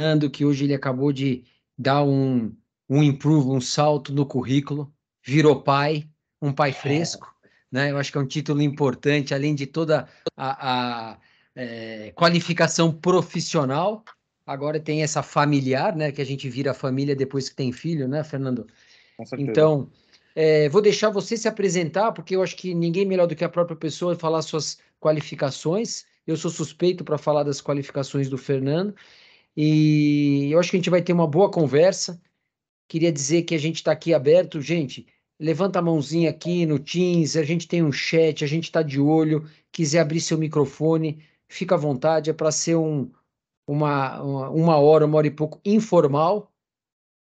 Fernando, que hoje ele acabou de dar um, um improve, um salto no currículo, virou pai, um pai fresco, né? Eu acho que é um título importante, além de toda a, a é, qualificação profissional, agora tem essa familiar, né? Que a gente vira família depois que tem filho, né, Fernando? Então, é, vou deixar você se apresentar, porque eu acho que ninguém melhor do que a própria pessoa falar suas qualificações. Eu sou suspeito para falar das qualificações do Fernando. E eu acho que a gente vai ter uma boa conversa. Queria dizer que a gente está aqui aberto. Gente, levanta a mãozinha aqui no Teams, a gente tem um chat, a gente está de olho. Quiser abrir seu microfone, fica à vontade. É para ser um, uma, uma hora, uma hora e pouco informal.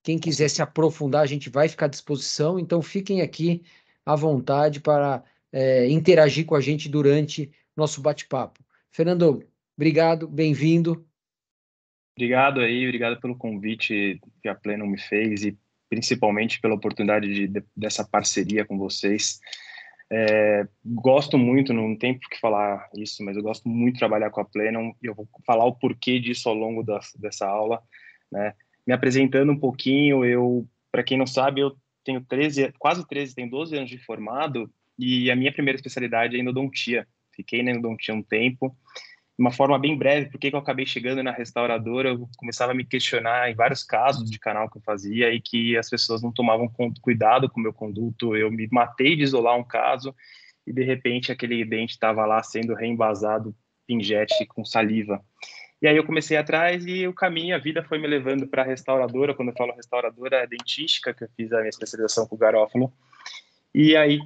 Quem quiser se aprofundar, a gente vai ficar à disposição. Então, fiquem aqui à vontade para é, interagir com a gente durante nosso bate-papo. Fernando, obrigado, bem-vindo. Obrigado aí, obrigado pelo convite que a Pleno me fez e principalmente pela oportunidade de, de, dessa parceria com vocês. É, gosto muito, não tem por que falar isso, mas eu gosto muito de trabalhar com a Plenum e eu vou falar o porquê disso ao longo da, dessa aula. Né? Me apresentando um pouquinho, eu, para quem não sabe, eu tenho 13, quase 13, tenho 12 anos de formado e a minha primeira especialidade é endodontia. Fiquei na endodontia um tempo uma forma bem breve, por que eu acabei chegando na restauradora, eu começava a me questionar em vários casos de canal que eu fazia e que as pessoas não tomavam cuidado com o meu conduto, eu me matei de isolar um caso e de repente aquele dente estava lá sendo reembasado pinjete com saliva. E aí eu comecei atrás e o caminho, a vida foi me levando para a restauradora, quando eu falo restauradora, é dentística, que eu fiz a minha especialização com o Garófalo, e aí,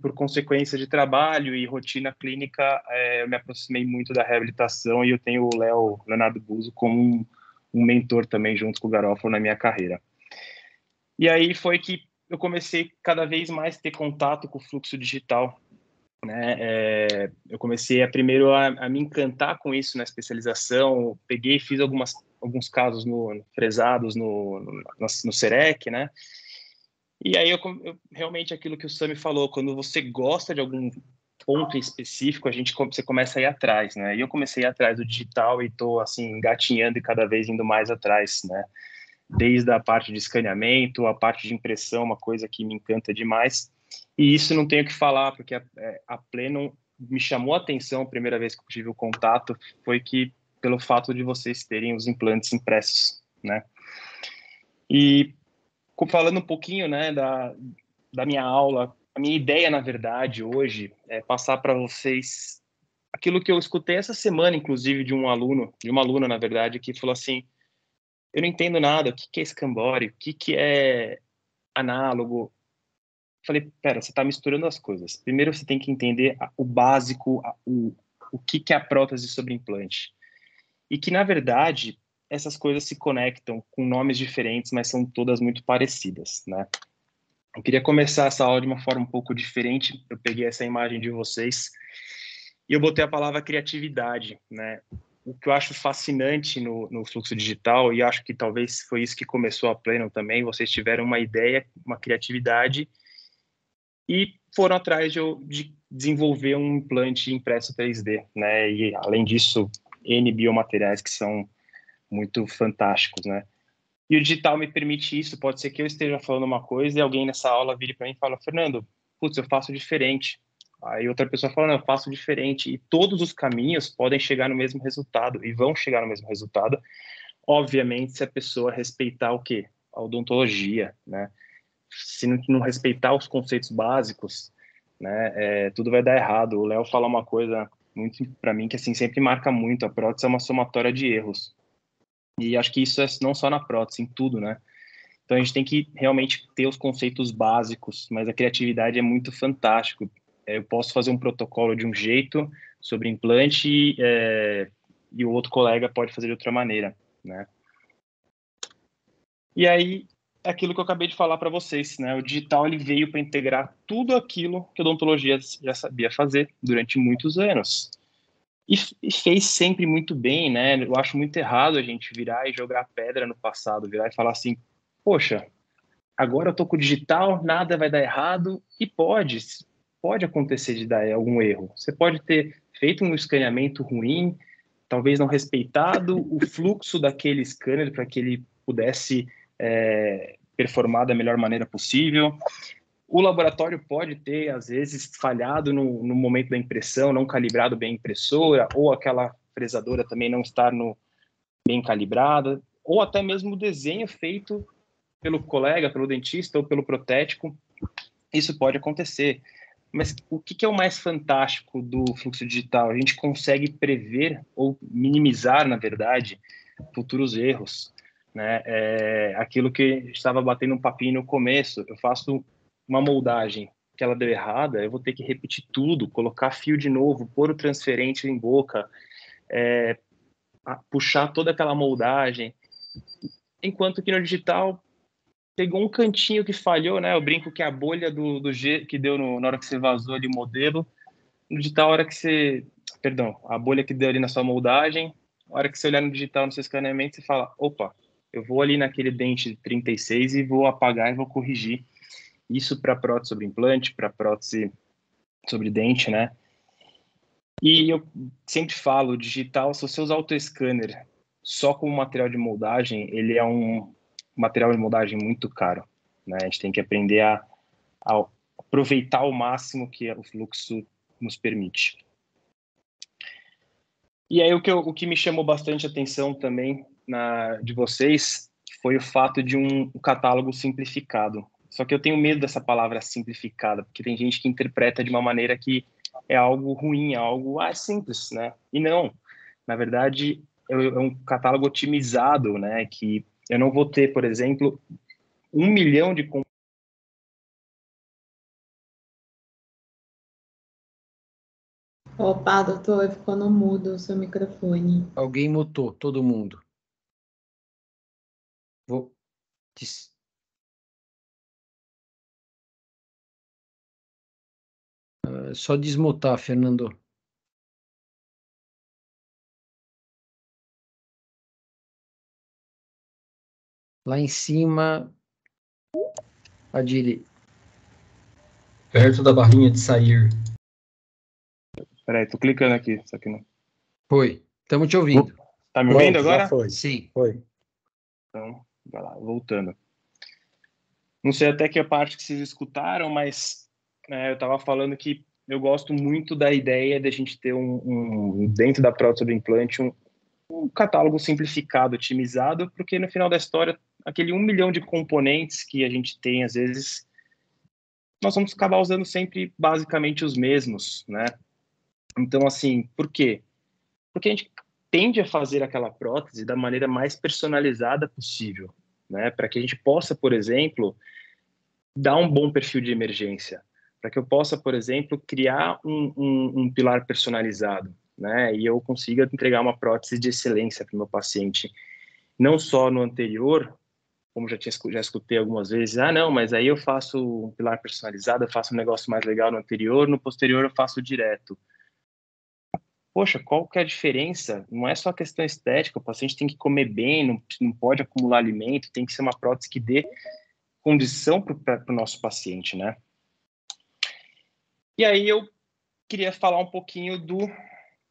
por consequência de trabalho e rotina clínica, é, eu me aproximei muito da reabilitação e eu tenho o Léo Leonardo Buzo como um, um, mentor também, junto com o Garofalo, na minha carreira. E aí foi que eu comecei cada vez mais ter contato com o fluxo digital. Né? É, eu comecei a, primeiro a, a, me encantar com isso na especialização, peguei fiz algumas, alguns casos no, no fresados no, no, no, no Serec, né? E aí, eu, eu, realmente, aquilo que o Sami falou, quando você gosta de algum ponto específico, a gente você começa a ir atrás, né? E eu comecei a ir atrás do digital e estou assim engatinhando e cada vez indo mais atrás, né? Desde a parte de escaneamento, a parte de impressão, uma coisa que me encanta demais. E isso não tenho que falar, porque a, é, a Pleno me chamou a atenção a primeira vez que eu tive o contato foi que pelo fato de vocês terem os implantes impressos, né? E falando um pouquinho né, da, da minha aula, a minha ideia, na verdade, hoje é passar para vocês aquilo que eu escutei essa semana, inclusive, de um aluno, de uma aluna, na verdade, que falou assim: eu não entendo nada, o que, é escambore, o que, que é análogo. Falei, pera, você está misturando as coisas. Primeiro você tem que entender o básico, o, o que, que é a prótese sobre implante. E que, na verdade, essas coisas se conectam com nomes diferentes, mas são todas muito parecidas, né? Eu queria começar essa aula de uma forma um pouco diferente. Eu peguei essa imagem de vocês e eu botei a palavra criatividade, né? O que eu acho fascinante no, no fluxo digital, e acho que talvez foi isso que começou a Pleno também, vocês tiveram uma ideia, uma criatividade e foram atrás de, de desenvolver um implante impresso 3D, né? E além disso, N biomateriais que são muito fantásticos, né? E o digital me permite isso. Pode ser que eu esteja falando uma coisa e alguém nessa aula vire para mim e fala, Fernando, putz, eu faço diferente. Aí outra pessoa fala, não, eu faço diferente. E todos os caminhos podem chegar no mesmo resultado e vão chegar no mesmo resultado. Obviamente, se a pessoa respeitar o quê? A odontologia, né? Se não, respeitar os conceitos básicos, né, é, tudo vai dar errado. O Léo fala uma coisa muito para mim que assim sempre marca muito. A prótese é uma somatória de erros. E acho que isso é não só na prótese, em tudo, né? Então a gente tem que realmente ter os conceitos básicos, mas a criatividade é muito fantástico. É, eu posso fazer um protocolo de um jeito sobre implante é, e o outro colega pode fazer de outra maneira, né? E aí, aquilo que eu acabei de falar para vocês, né? O digital ele veio para integrar tudo aquilo que a odontologia já sabia fazer durante muitos anos. E, e, fez sempre muito bem, né? Eu acho muito errado a gente virar e jogar pedra no passado, virar e falar assim, poxa, agora eu tô com o digital, nada vai dar errado, e pode, pode acontecer de dar algum erro. Você pode ter feito um escaneamento ruim, talvez não respeitado o fluxo daquele scanner para que ele pudesse é, performar da melhor maneira possível. O laboratório pode ter, às vezes, falhado no, no momento da impressão, não calibrado bem a impressora, ou aquela fresadora também não estar no, bem calibrada, ou até mesmo o desenho feito pelo colega, pelo dentista ou pelo protético. Isso pode acontecer. Mas o que é o mais fantástico do fluxo digital? A gente consegue prever ou minimizar, na verdade, futuros erros. Né? É aquilo que estava batendo um papinho no começo. Eu faço uma moldagem que ela deu errada, eu vou ter que repetir tudo, colocar fio de novo, pôr o transferente em boca, é, puxar toda aquela moldagem. Enquanto que no digital pegou um cantinho que falhou, né? Eu brinco que a bolha do, do G que deu no, na hora que você vazou ali o modelo, no digital, a hora que você. Perdão, a bolha que deu ali na sua moldagem, a hora que você olhar no digital, no seu escaneamento, você fala: opa, eu vou ali naquele dente 36 e vou apagar e vou corrigir. Isso para prótese sobre implante, para prótese sobre dente, né? E eu sempre falo, digital, se você usar o autoscanner só como material de moldagem, ele é um material de moldagem muito caro. Né? A gente tem que aprender a, a aproveitar ao máximo que o fluxo nos permite. E aí o que, eu, o que me chamou bastante atenção também na, de vocês foi o fato de um catálogo simplificado. Só que eu tenho medo dessa palavra simplificada, porque tem gente que interpreta de uma maneira que é algo ruim, é algo ah, é simples, né? E não, na verdade é, é um catálogo otimizado, né? Que eu não vou ter, por exemplo, um milhão de Opa, doutor, ficou no mudo o seu microfone. Alguém mutou, todo mundo. Vou. Uh, só desmutar, Fernando. Lá em cima, Adili. Perto da barrinha de sair. Peraí, tô clicando aqui, só que não. Foi. Estamos te ouvindo. Tá me ouvindo agora? foi. Sim. Foi. Então, vai lá, voltando. Não sei até que a parte que vocês escutaram, mas né, eu estava falando que eu gosto muito da ideia de a gente ter um, um dentro da prótese do implante um, um catálogo simplificado, otimizado, porque no final da história aquele um milhão de componentes que a gente tem, às vezes, nós vamos acabar usando sempre basicamente os mesmos, né? Então, assim, por quê? Porque a gente tende a fazer aquela prótese da maneira mais personalizada possível, né? Para que a gente possa, por exemplo, dar um bom perfil de emergência, para que eu possa, por exemplo, criar um, um, um pilar personalizado, né? E eu consiga entregar uma prótese de excelência para o meu paciente, não só no anterior, como já tinha já escutei algumas vezes, ah, não, mas aí eu faço um pilar personalizado, eu faço um negócio mais legal no anterior, no posterior eu faço direto. Poxa, qual que é a diferença? Não é só questão estética, o paciente tem que comer bem, não, não pode acumular alimento, tem que ser uma prótese que dê condição para o nosso paciente, né? E aí eu queria falar um pouquinho do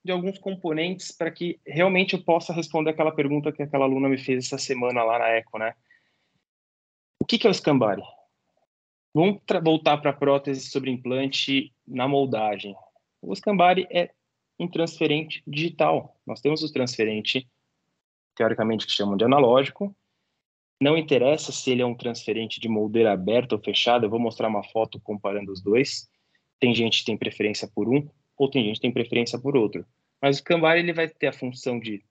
de alguns componentes para que realmente eu possa responder aquela pergunta que aquela aluna me fez essa semana lá na Eco, né? O que, que é o Scambari? Vamos voltar para a prótese sobre implante na moldagem. O Scambari é um transferente digital. Nós temos o transferente, teoricamente, que chamam de analógico. Não interessa se ele é um transferente de moldeira aberta ou fechada, eu vou mostrar uma foto comparando os dois. Tem gente que tem preferência por um, ou tem gente que tem preferência por outro. Mas o Scambari ele vai ter a função de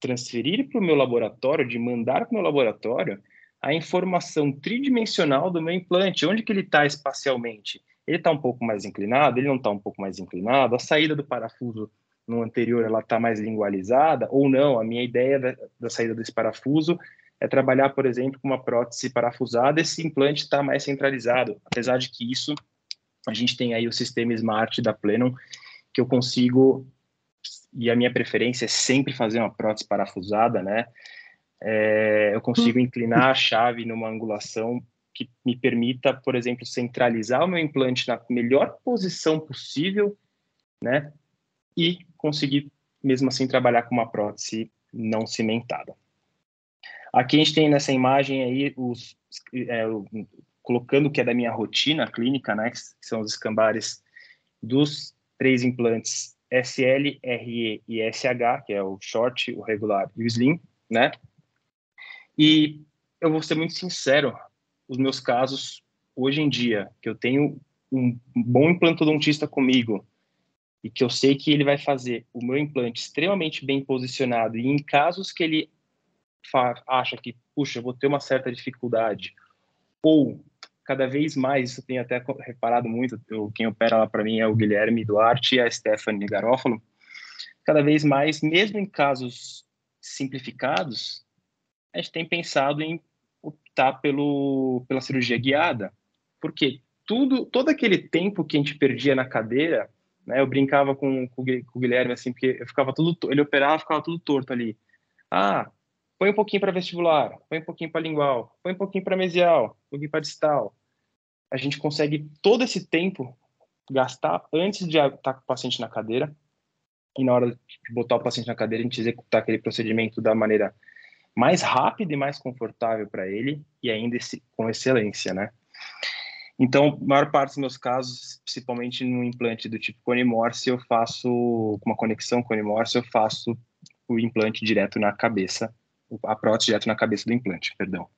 transferir para o meu laboratório, de mandar para o meu laboratório a informação tridimensional do meu implante, onde que ele está espacialmente. Ele está um pouco mais inclinado, ele não está um pouco mais inclinado, a saída do parafuso no anterior ela está mais lingualizada ou não. A minha ideia da, da, saída desse parafuso é trabalhar, por exemplo, com uma prótese parafusada, esse implante está mais centralizado, apesar de que isso a gente tem aí o sistema Smart da Plenum que eu consigo e a minha preferência é sempre fazer uma prótese parafusada, né? é, eu consigo inclinar a chave numa angulação que me permita, por exemplo, centralizar o meu implante na melhor posição possível, né? E conseguir mesmo assim trabalhar com uma prótese não cimentada. Aqui a gente tem nessa imagem aí os é, colocando o que é da minha rotina clínica, né, que são os escambares dos três implantes SL, RE e SH, que é o short, o regular e o slim, né? E eu vou ser muito sincero, os meus casos hoje em dia, que eu tenho um bom implantodontista comigo e que eu sei que ele vai fazer o meu implante extremamente bem posicionado e em casos que ele acha que, puxa, eu vou ter uma certa dificuldade ou cada vez mais, isso tem até reparado muito, eu, quem opera lá para mim é o Guilherme Duarte e a Stephanie Garófalo, cada vez mais, mesmo em casos simplificados, a gente tem pensado em optar pelo, pela cirurgia guiada, porque tudo, todo aquele tempo que a gente perdia na cadeira, né, eu brincava com, com, o Guilherme assim, porque eu ficava tudo, ele operava, ficava tudo torto ali. Ah, põe um pouquinho para vestibular, põe um pouquinho para lingual, põe um pouquinho para mesial, um pouquinho para distal a gente consegue todo esse tempo gastar antes de estar com o paciente na cadeira e na hora de botar o paciente na cadeira a gente executar aquele procedimento da maneira mais rápida e mais confortável para ele e ainda esse, com excelência, né? Então, a maior parte dos meus casos, principalmente no implante do tipo cone Morse, eu faço com uma conexão cone Morse, eu faço o implante direto na cabeça, a prótese direto na cabeça do implante, perdão.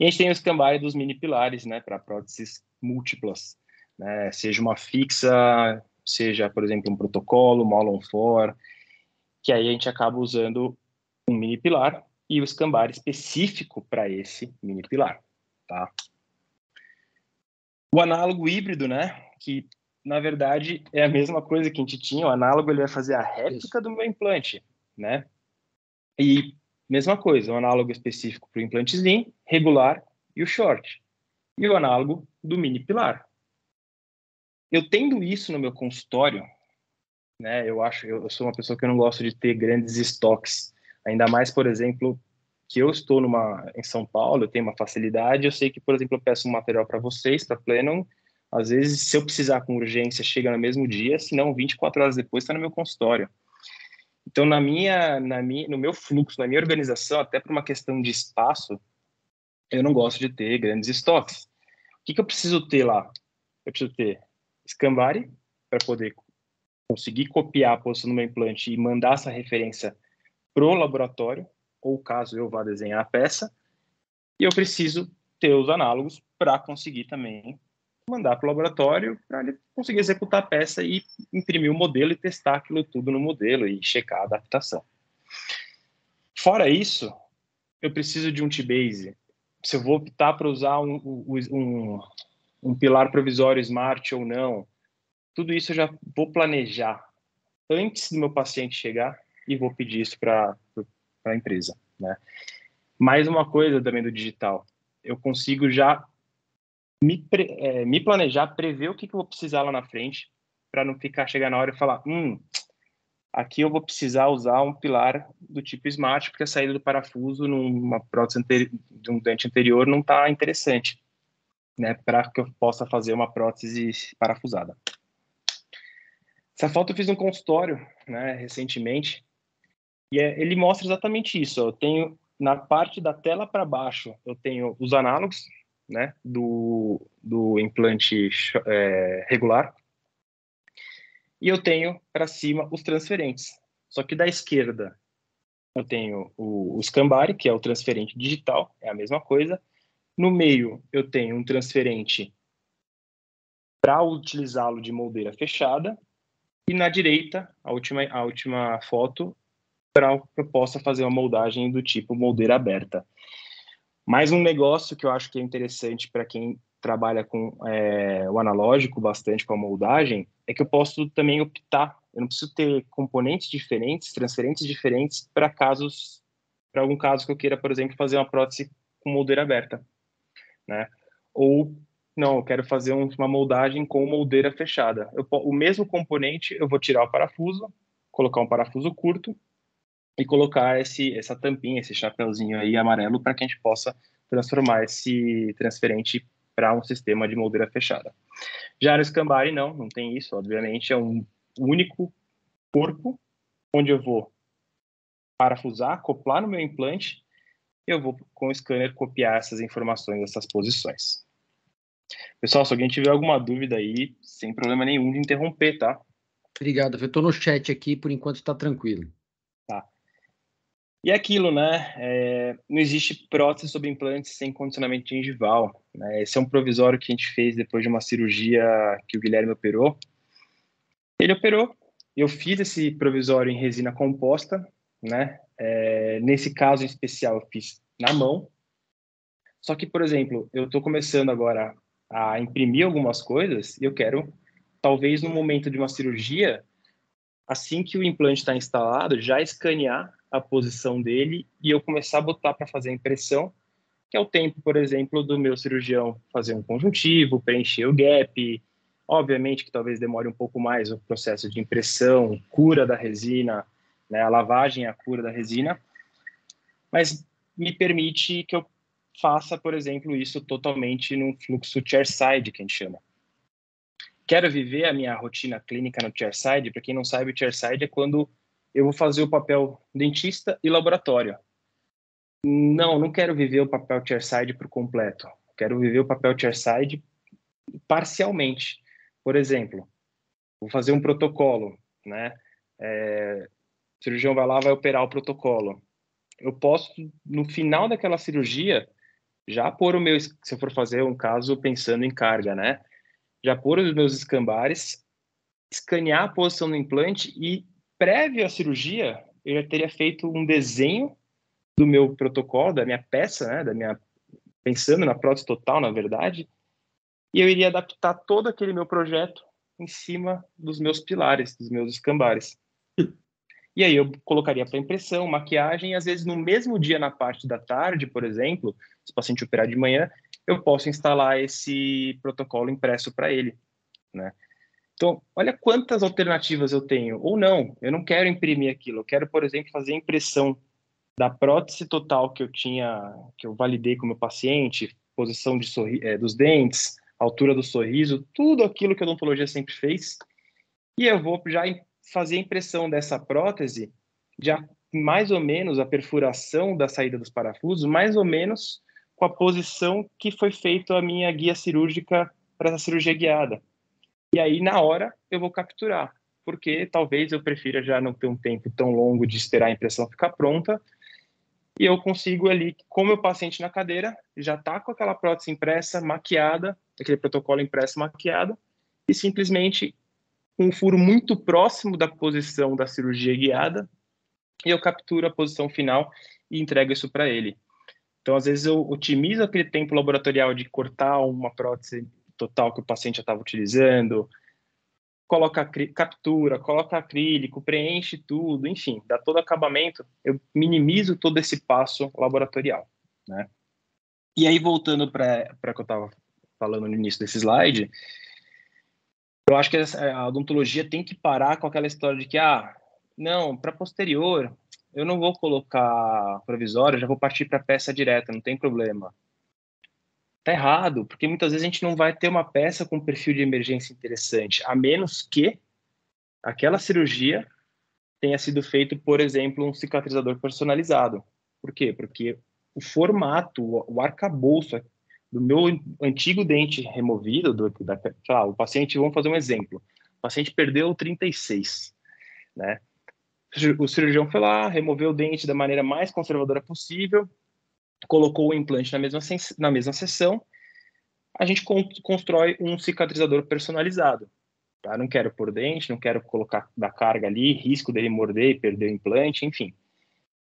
E a gente tem o stand-by dos mini pilares, né, para próteses múltiplas, né, seja uma fixa, seja, por exemplo, um protocolo, uma all for, que aí a gente acaba usando um mini pilar e o escambar específico para esse mini pilar, tá? O análogo híbrido, né, que na verdade é a mesma coisa que a gente tinha, o análogo ele vai fazer a réplica do meu implante, né? E Mesma coisa, o análogo específico para o implante Slim, regular e o short. E o análogo do mini pilar. Eu tendo isso no meu consultório, né, eu acho, eu, sou uma pessoa que não gosto de ter grandes estoques, ainda mais, por exemplo, que eu estou numa em São Paulo, eu tenho uma facilidade, eu sei que, por exemplo, eu peço um material para vocês, para Plenum, às vezes, se eu precisar com urgência, chega no mesmo dia, se não, 24 horas depois está no meu consultório. Então, na minha, na minha, no meu fluxo, na minha organização, até por uma questão de espaço, eu não gosto de ter grandes estoques. O que, que eu preciso ter lá? Eu preciso ter Scambari para poder conseguir copiar a posição do meu implante e mandar essa referência para o laboratório, ou caso eu vá desenhar a peça, e eu preciso ter os análogos para conseguir também mandar para o laboratório para ele conseguir executar a peça e imprimir o modelo e testar aquilo tudo no modelo e checar a adaptação. Fora isso, eu preciso de um T-Base. Se eu vou optar para usar um, um, um pilar provisório smart ou não, tudo isso eu já vou planejar antes do meu paciente chegar e vou pedir isso para a empresa. Né? Mais uma coisa também do digital, eu consigo já me, é, me planejar, prever o que, que eu vou precisar lá na frente, para não ficar chegar na hora e falar, hum, aqui eu vou precisar usar um pilar do tipo Smart, porque a saída do parafuso numa prótese de um dente anterior não está interessante, né, para que eu possa fazer uma prótese parafusada. Essa foto eu fiz um consultório, né, recentemente, e é, ele mostra exatamente isso. Eu tenho na parte da tela para baixo, eu tenho os análogos, né, do, do implante é, regular. E eu tenho para cima os transferentes. Só que da esquerda eu tenho o, o Scambari, que é o transferente digital, é a mesma coisa. No meio eu tenho um transferente para utilizá-lo de moldeira fechada. E na direita, a última, a última foto, para possa fazer uma moldagem do tipo moldeira aberta. Mais um negócio que eu acho que é interessante para quem trabalha com é, o analógico bastante com a moldagem é que eu posso também optar. Eu não preciso ter componentes diferentes, transferentes diferentes para casos, para algum caso que eu queira, por exemplo, fazer uma prótese com moldeira aberta, né? Ou não, eu quero fazer uma moldagem com moldeira fechada. Eu, o mesmo componente, eu vou tirar o parafuso, colocar um parafuso curto e colocar esse, essa tampinha, esse chapeuzinho aí amarelo para que a gente possa transformar esse transferente para um sistema de moldeira fechada. Já no Scambari, não, não tem isso, obviamente, é um único corpo onde eu vou parafusar, acoplar no meu implante, eu vou com o scanner copiar essas informações, essas posições. Pessoal, se alguém tiver alguma dúvida aí, sem problema nenhum de interromper, tá? Obrigado, eu estou no chat aqui, por enquanto está tranquilo. E é aquilo, né? É, não existe prótese sobre implantes sem condicionamento gengival. Né? Esse é um provisório que a gente fez depois de uma cirurgia que o Guilherme operou. Ele operou, eu fiz esse provisório em resina composta, né? É, nesse caso em especial, eu fiz na mão. Só que, por exemplo, eu estou começando agora a imprimir algumas coisas e eu quero, talvez no momento de uma cirurgia, assim que o implante está instalado, já escanear a posição dele e eu começar a botar para fazer a impressão, que é o tempo, por exemplo, do meu cirurgião fazer um conjuntivo, preencher o gap. Obviamente que talvez demore um pouco mais o processo de impressão, cura da resina, né, a lavagem e a cura da resina, mas me permite que eu faça, por exemplo, isso totalmente num fluxo chairside, que a gente chama. Quero viver a minha rotina clínica no chairside, para quem não sabe, o chairside é quando eu vou fazer o papel dentista e laboratório. Não, não quero viver o papel chairside por completo. Quero viver o papel chairside parcialmente. Por exemplo, vou fazer um protocolo, né? É, o cirurgião vai lá, vai operar o protocolo. Eu posso, no final daquela cirurgia, já pôr o meu, se eu for fazer um caso pensando em carga, né? Já pôr os meus escambares, escanear a posição do implante e prévio à cirurgia, eu já teria feito um desenho do meu protocolo, da minha peça, né, da minha pensando na prótese total, na verdade, e eu iria adaptar todo aquele meu projeto em cima dos meus pilares, dos meus escambares. E aí eu colocaria para impressão, maquiagem, e às vezes no mesmo dia na parte da tarde, por exemplo, se o paciente operar de manhã, eu posso instalar esse protocolo impresso para ele, né? Então, olha quantas alternativas eu tenho. Ou não, eu não quero imprimir aquilo. Eu quero, por exemplo, fazer a impressão da prótese total que eu tinha, que eu validei com o meu paciente, posição de sorri é, dos dentes, altura do sorriso, tudo aquilo que a odontologia sempre fez. E eu vou já fazer a impressão dessa prótese, já mais ou menos a perfuração da saída dos parafusos, mais ou menos com a posição que foi feita a minha guia cirúrgica para essa cirurgia guiada. E aí, na hora, eu vou capturar, porque talvez eu prefira já não ter um tempo tão longo de esperar a impressão ficar pronta, e eu consigo ali, com o meu paciente na cadeira, já tá com aquela prótese impressa, maquiada, aquele protocolo impresso maquiado, e simplesmente um furo muito próximo da posição da cirurgia guiada, e eu capturo a posição final e entrego isso para ele. Então, às vezes, eu otimizo aquele tempo laboratorial de cortar uma prótese total que o paciente já estava utilizando, coloca captura, coloca acrílico, preenche tudo, enfim, dá todo acabamento, eu minimizo todo esse passo laboratorial, né? E aí, voltando para o que eu estava falando no início desse slide, eu acho que a odontologia tem que parar com aquela história de que, ah, não, para posterior, eu não vou colocar provisório, já vou partir para peça direta, não tem problema tá errado, porque muitas vezes a gente não vai ter uma peça com perfil de emergência interessante, a menos que aquela cirurgia tenha sido feito, por exemplo, um cicatrizador personalizado. Por quê? Porque o formato, o arcabouço do meu antigo dente removido, do, da, lá, o paciente, vamos fazer um exemplo, o paciente perdeu 36, né? O cirurgião foi lá, removeu o dente da maneira mais conservadora possível, colocou o implante na mesma, na mesma sessão, a gente con constrói um cicatrizador personalizado. Tá? Não quero pôr dente, não quero colocar da carga ali, risco dele morder e perder o implante, enfim.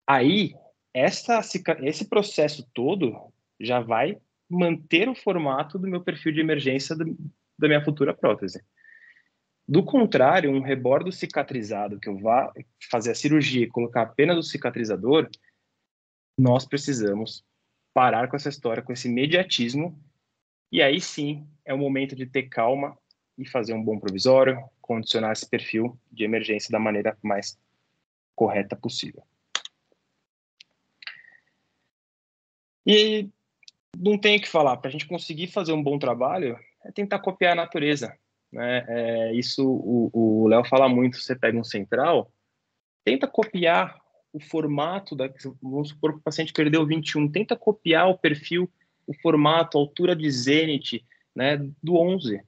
Aí, essa, esse processo todo já vai manter o formato do meu perfil de emergência do, da minha futura prótese. Do contrário, um rebordo cicatrizado que eu vá fazer a cirurgia e colocar apenas o cicatrizador, nós precisamos parar com essa história, com esse imediatismo, e aí sim é o momento de ter calma e fazer um bom provisório, condicionar esse perfil de emergência da maneira mais correta possível. E não tem o que falar, para a gente conseguir fazer um bom trabalho, é tentar copiar a natureza. Né? É, isso o Léo fala muito, você pega um central, tenta copiar o formato da, vamos supor que o paciente perdeu 21, tenta copiar o perfil, o formato, a altura de zenith, né, do 11,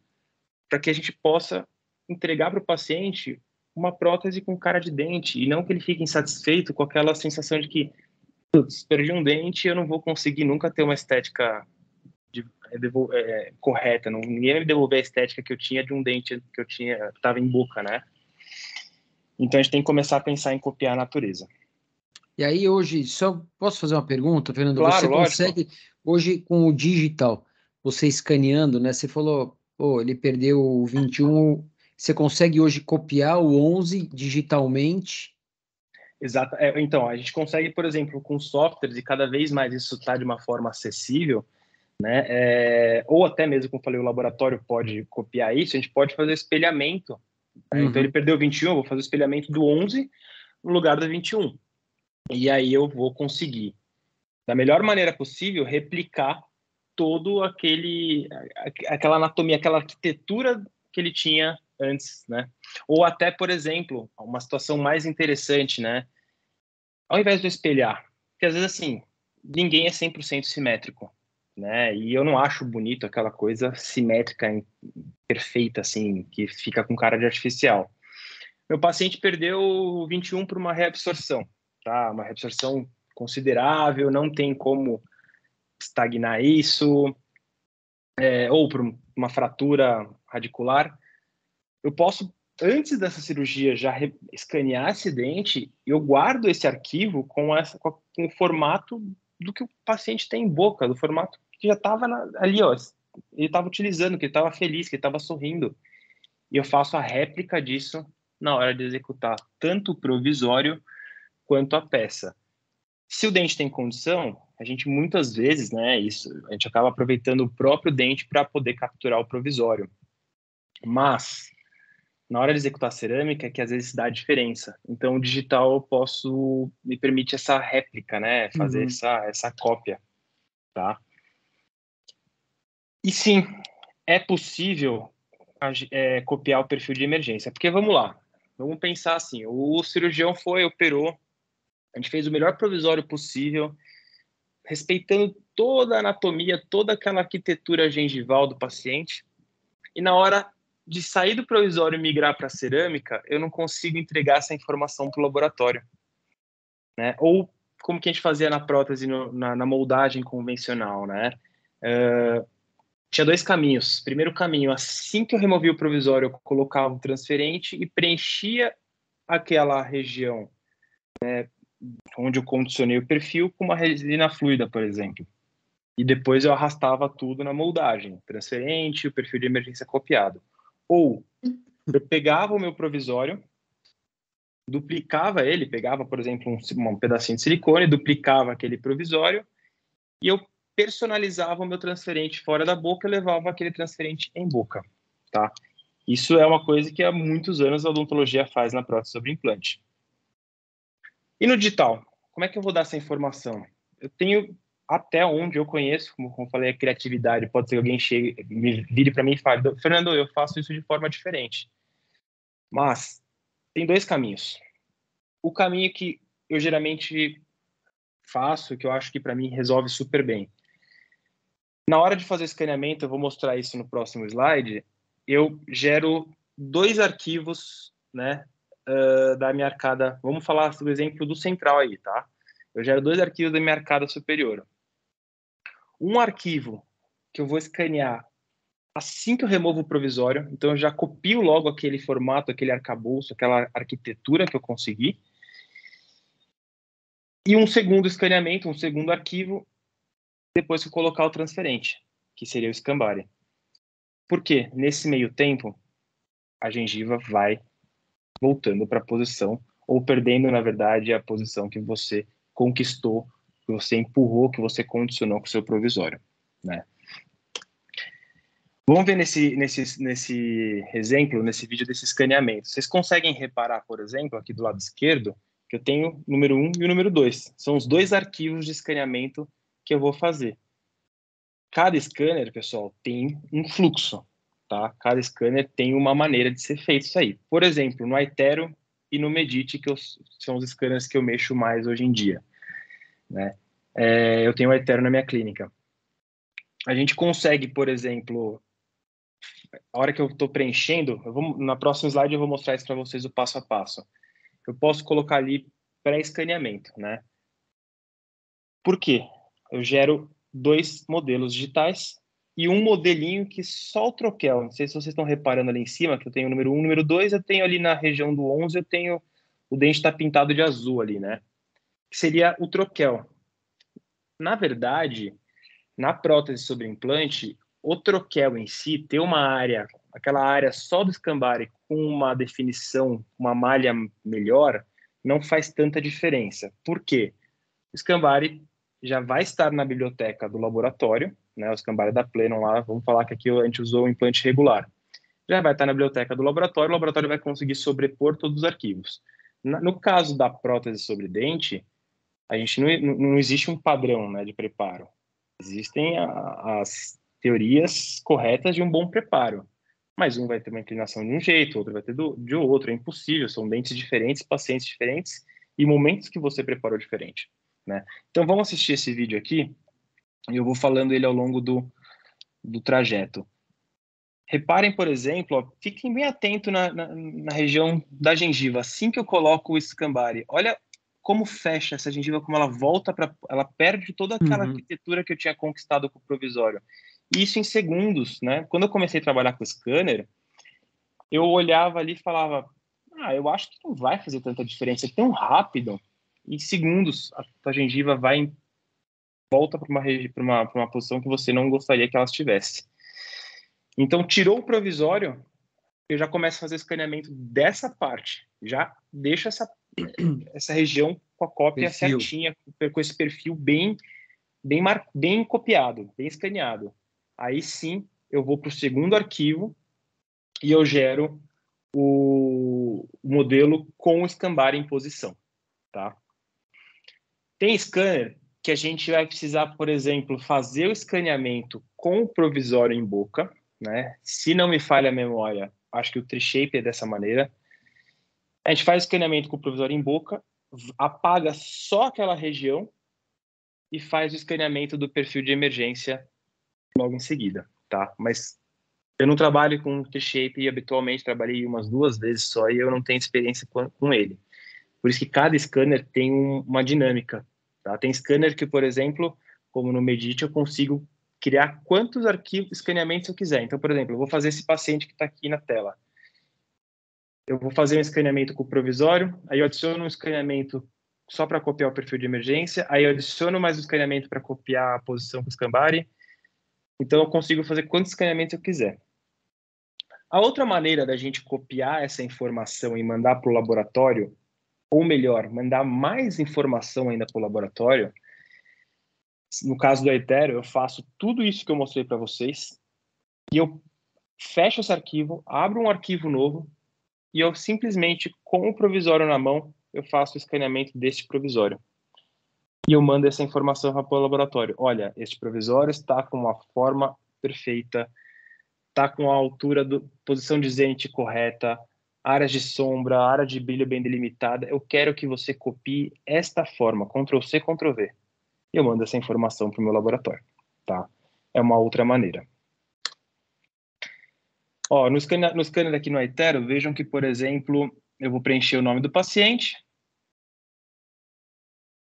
para que a gente possa entregar para o paciente uma prótese com cara de dente e não que ele fique insatisfeito com aquela sensação de que putz, perdi um dente, eu não vou conseguir nunca ter uma estética de, é, é, correta, não, ninguém vai me devolver a estética que eu tinha de um dente que eu tinha, estava em boca, né? Então a gente tem que começar a pensar em copiar a natureza. E aí hoje, só posso fazer uma pergunta, Fernando? Claro, você lógico. consegue, hoje com o digital, você escaneando, né? Você falou, pô, ele perdeu o 21, você consegue hoje copiar o 11 digitalmente? Exato. É, então, a gente consegue, por exemplo, com softwares, e cada vez mais isso está de uma forma acessível, né? É, ou até mesmo, como falei, o laboratório pode copiar isso, a gente pode fazer espelhamento. Né? Uhum. Então, ele perdeu 21, eu vou fazer o espelhamento do 11 no lugar do 21. E aí eu vou conseguir, da melhor maneira possível, replicar todo aquele aquela anatomia, aquela arquitetura que ele tinha antes, né? Ou até, por exemplo, uma situação mais interessante, né? Ao invés de eu espelhar, porque às vezes assim, ninguém é 100% simétrico, né? E eu não acho bonito aquela coisa simétrica, perfeita assim, que fica com cara de artificial. Meu paciente perdeu 21 por uma reabsorção, tá? Uma reabsorção considerável, não tem como estagnar isso, é, ou por uma fratura radicular eu posso, antes dessa cirurgia, já escanear esse dente eu guardo esse arquivo com, essa, com, o formato do que o paciente tem em boca, do formato que já estava ali, ó, ele estava utilizando, que ele estava feliz, que ele estava sorrindo. E eu faço a réplica disso na hora de executar tanto o provisório quanto a peça. Se o dente tem condição, a gente muitas vezes, né, isso, a gente acaba aproveitando o próprio dente para poder capturar o provisório. Mas na hora de executar a cerâmica que às vezes dá a diferença. Então, o digital eu posso me permite essa réplica, né? Fazer uhum. essa essa cópia, tá? E sim, é possível é, copiar o perfil de emergência, porque vamos lá, vamos pensar assim: o cirurgião foi, operou, a gente fez o melhor provisório possível, respeitando toda a anatomia, toda aquela arquitetura gengival do paciente, e na hora de sair do provisório e migrar para cerâmica, eu não consigo entregar essa informação para o laboratório. Né? Ou como que a gente fazia na prótese, no, na, na, moldagem convencional, né? Uh, tinha dois caminhos. Primeiro caminho, assim que eu removia o provisório, eu colocava o transferente e preenchia aquela região né, onde eu condicionei o perfil com uma resina fluida, por exemplo. E depois eu arrastava tudo na moldagem, transferente, o perfil de emergência copiado. Ou eu pegava o meu provisório, duplicava ele, pegava, por exemplo, um, um pedacinho de silicone, duplicava aquele provisório e eu personalizava o meu transferente fora da boca e levava aquele transferente em boca, tá? Isso é uma coisa que há muitos anos a odontologia faz na prótese sobre implante. E no digital, como é que eu vou dar essa informação? Eu tenho até onde eu conheço, como, falei, a criatividade. Pode ser que alguém chegue, me vire para mim e fale, Fernando, eu faço isso de forma diferente. Mas tem dois caminhos. O caminho que eu geralmente faço, que eu acho que para mim resolve super bem. Na hora de fazer o escaneamento, eu vou mostrar isso no próximo slide. Eu gero dois arquivos, né, uh, da minha arcada. Vamos falar do exemplo do central aí, tá? Eu gero dois arquivos da minha arcada superior um arquivo que eu vou escanear assim que eu removo o provisório, então eu já copio logo aquele formato, aquele arcabouço, aquela arquitetura que eu consegui. E um segundo escaneamento, um segundo arquivo, depois que eu colocar o transferente, que seria o Scambari. Por quê? Nesse meio tempo, a gengiva vai voltando para a posição, ou perdendo, na verdade, a posição que você conquistou que você empurrou, que você condicionou com o seu provisório, né? Vamos ver nesse, nesse, nesse exemplo, nesse vídeo desse escaneamento. Vocês conseguem reparar, por exemplo, aqui do lado esquerdo, que eu tenho o número 1 e o número 2. São os dois arquivos de escaneamento que eu vou fazer. Cada scanner, pessoal, tem um fluxo, tá? Cada scanner tem uma maneira de ser feito isso aí. Por exemplo, no Itero e no Medit, que eu, são os scanners que eu mexo mais hoje em dia. Né? É, eu tenho o Eterno na minha clínica. A gente consegue, por exemplo, a hora que eu estou preenchendo, eu vou, na próxima slide eu vou mostrar isso para vocês o passo a passo. Eu posso colocar ali pré-escaneamento, né? Por quê? Eu gero dois modelos digitais e um modelinho que só o troquel. Não sei se vocês estão reparando ali em cima, que eu tenho o número 1, número 2, eu tenho ali na região do 11, eu tenho o dente está pintado de azul ali, né? Que seria o troquel. Na verdade, na prótese sobre implante, o troquel em si ter uma área, aquela área só do escambare com uma definição, uma malha melhor, não faz tanta diferença. Por quê? O escambare já vai estar na biblioteca do laboratório, né, o escambare da Plenon lá, vamos falar que aqui a gente usou o implante regular. Já vai estar na biblioteca do laboratório, o laboratório vai conseguir sobrepor todos os arquivos. No caso da prótese sobre dente, a gente não, não existe um padrão né, de preparo. Existem a, as teorias corretas de um bom preparo. Mas um vai ter uma inclinação de um jeito, outro vai ter do, de outro. É impossível, são dentes diferentes, pacientes diferentes e momentos que você preparou diferente. Né? Então vamos assistir esse vídeo aqui e eu vou falando ele ao longo do, do trajeto. Reparem, por exemplo, ó, fiquem bem atentos na, na, na, região da gengiva. Assim que eu coloco o escambare, olha como fecha essa gengiva, como ela volta para. Ela perde toda aquela uhum. arquitetura que eu tinha conquistado com o provisório isso em segundos, né? Quando eu comecei a trabalhar com scanner, eu olhava ali e falava, ah, eu acho que não vai fazer tanta diferença, é tão rápido. Em segundos, a tua gengiva vai. Volta para uma, uma, uma posição que você não gostaria que ela estivesse. Então, tirou o provisório, eu já começo a fazer escaneamento dessa parte. Já deixo essa, essa região com a cópia perfil. certinha, com esse perfil bem, bem, mar, bem copiado, bem escaneado aí sim eu vou para o segundo arquivo e eu gero o, modelo com o Scambar em posição, tá? Tem scanner que a gente vai precisar, por exemplo, fazer o escaneamento com o provisório em boca, né? Se não me falha a memória, acho que o T-Shape é dessa maneira. A gente faz o escaneamento com o provisório em boca, apaga só aquela região e faz o escaneamento do perfil de emergência logo em seguida, tá? Mas eu não trabalho com T-Shape e habitualmente trabalhei umas duas vezes só e eu não tenho experiência com, ele. Por isso que cada scanner tem um, uma dinâmica, tá? Tem scanner que, por exemplo, como no Medit, eu consigo criar quantos arquivos, escaneamentos eu quiser. Então, por exemplo, eu vou fazer esse paciente que está aqui na tela. Eu vou fazer um escaneamento com o provisório, aí eu adiciono um escaneamento só para copiar o perfil de emergência, aí eu adiciono mais um escaneamento para copiar a posição com o Scambari, então, eu consigo fazer quantos escaneamentos eu quiser. A outra maneira da gente copiar essa informação e mandar para o laboratório, ou melhor, mandar mais informação ainda para o laboratório, no caso do Etero, eu faço tudo isso que eu mostrei para vocês e eu fecho esse arquivo, abro um arquivo novo e eu simplesmente, com o provisório na mão, eu faço o escaneamento deste provisório e eu mando essa informação para o laboratório. Olha, este provisório está com uma forma perfeita, está com a altura do posição de zente correta, áreas de sombra, área de brilho bem delimitada. Eu quero que você copie esta forma, Ctrl C, Ctrl V. E eu mando essa informação para o meu laboratório, tá? É uma outra maneira. Ó, no scanner, no scanner aqui no Aetero, vejam que, por exemplo, eu vou preencher o nome do paciente,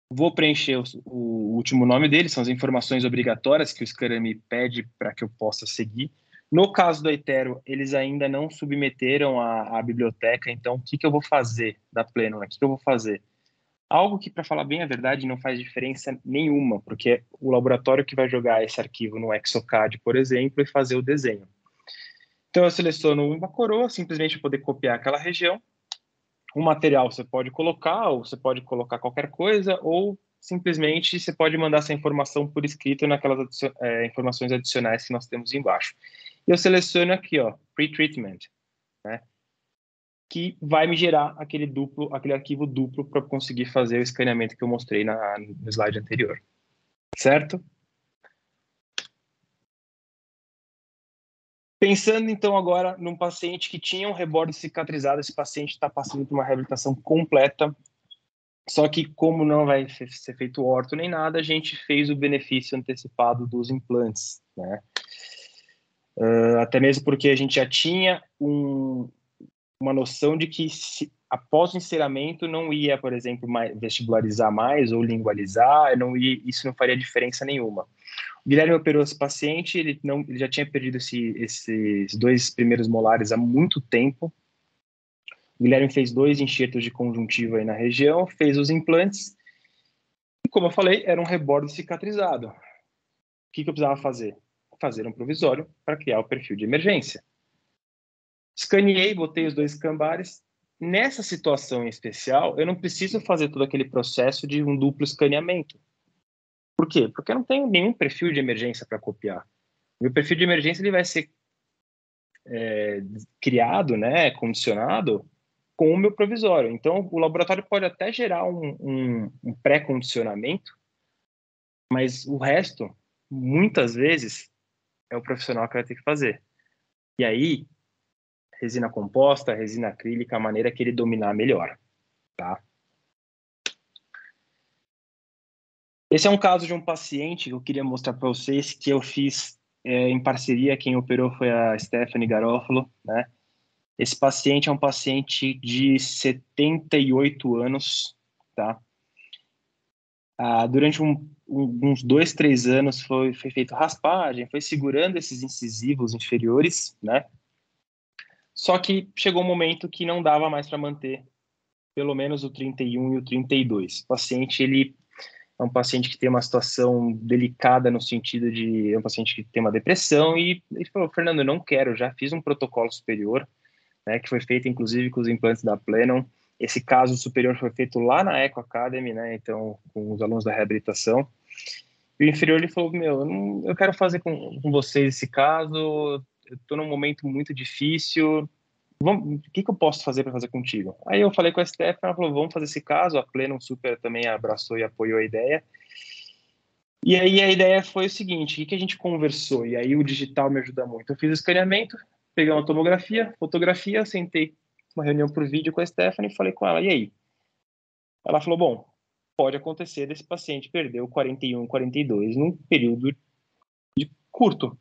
Vou preencher o, o, último nome dele, são as informações obrigatórias que o scanner me pede para que eu possa seguir. No caso do Etero, eles ainda não submeteram a, a biblioteca, então o que, que eu vou fazer da Pleno? O que, que eu vou fazer? Algo que, para falar bem a verdade, não faz diferença nenhuma, porque o laboratório que vai jogar esse arquivo no Exocad, por exemplo, e fazer o desenho. Então, eu seleciono uma coroa, simplesmente poder copiar aquela região, um material você pode colocar, ou você pode colocar qualquer coisa, ou simplesmente você pode mandar essa informação por escrito naquelas é, informações adicionais que nós temos embaixo. E eu seleciono aqui, ó, pre-treatment, né? Que vai me gerar aquele duplo, aquele arquivo duplo para conseguir fazer o escaneamento que eu mostrei na, no slide anterior. Certo? Pensando então agora num paciente que tinha um rebordo cicatrizado, esse paciente está passando por uma reabilitação completa, só que como não vai ser feito orto nem nada, a gente fez o benefício antecipado dos implantes, né? Uh, até mesmo porque a gente já tinha um, uma noção de que se, após o encerramento não ia, por exemplo, mais, vestibularizar mais ou lingualizar, não ia, isso não faria diferença nenhuma. O Guilherme operou esse paciente, ele, não, ele já tinha perdido esse, esses dois primeiros molares há muito tempo. O Guilherme fez dois enxertos de conjuntiva aí na região, fez os implantes, e como eu falei, era um rebordo cicatrizado. O que, que eu precisava fazer? Fazer um provisório para criar o perfil de emergência. Escaneei, botei os dois cambares. Nessa situação em especial, eu não preciso fazer todo aquele processo de um duplo escaneamento. Por quê? Porque eu não tenho nenhum perfil de emergência para copiar. Meu perfil de emergência ele vai ser é, criado, né, condicionado com o meu provisório. Então, o laboratório pode até gerar um, um, um pré-condicionamento, mas o resto, muitas vezes, é o profissional que vai ter que fazer. E aí, resina composta, resina acrílica, a maneira que ele dominar melhor, tá? Esse é um caso de um paciente que eu queria mostrar para vocês que eu fiz é, em parceria, quem operou foi a Stephanie Garofalo, né? Esse paciente é um paciente de 78 anos, tá? Ah, durante um, um, uns dois, três anos foi, foi feito raspagem, foi segurando esses incisivos inferiores, né? Só que chegou um momento que não dava mais para manter pelo menos o 31 e o 32. O paciente, ele é um paciente que tem uma situação delicada no sentido de é um paciente que tem uma depressão e ele falou, Fernando, eu não quero, já fiz um protocolo superior, né, que foi feito inclusive com os implantes da Plenon. Esse caso superior foi feito lá na Eco Academy, né, então com os alunos da reabilitação. E o inferior ele falou, meu, eu, não, eu quero fazer com, com vocês esse caso, eu estou num momento muito difícil, o que, que eu posso fazer para fazer contigo? Aí eu falei com a Steph, ela falou, vamos fazer esse caso, a Plenum Super também abraçou e apoiou a ideia. E aí a ideia foi o seguinte, o que, que a gente conversou? E aí o digital me ajuda muito. Eu fiz o escaneamento, peguei uma tomografia, fotografia, sentei uma reunião por vídeo com a Stephanie e falei com ela, e aí? Ela falou, bom, pode acontecer desse paciente perder o 41, 42 num período de curto,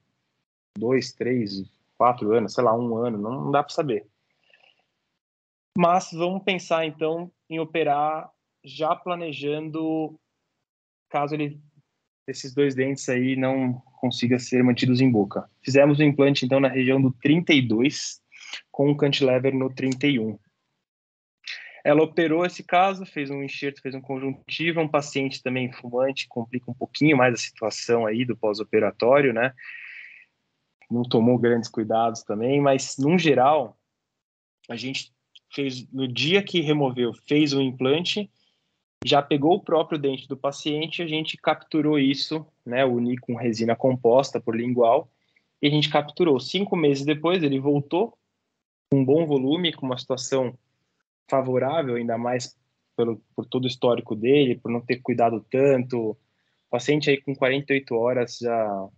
dois, três, quatro anos, sei lá, um ano, não, não dá para saber. Mas vamos pensar então em operar já planejando caso ele esses dois dentes aí não consiga ser mantidos em boca. Fizemos o implante então na região do 32 com o cantilever no 31. Ela operou esse caso, fez um enxerto, fez um conjuntivo, um paciente também fumante, complica um pouquinho mais a situação aí do pós-operatório, né? não tomou grandes cuidados também, mas no geral a gente fez no dia que removeu, fez o implante, já pegou o próprio dente do paciente, a gente capturou isso, né, uni com resina composta por lingual, e a gente capturou. Cinco meses depois ele voltou com um bom volume, com uma situação favorável, ainda mais pelo, por todo o histórico dele, por não ter cuidado tanto. O paciente aí com 48 horas já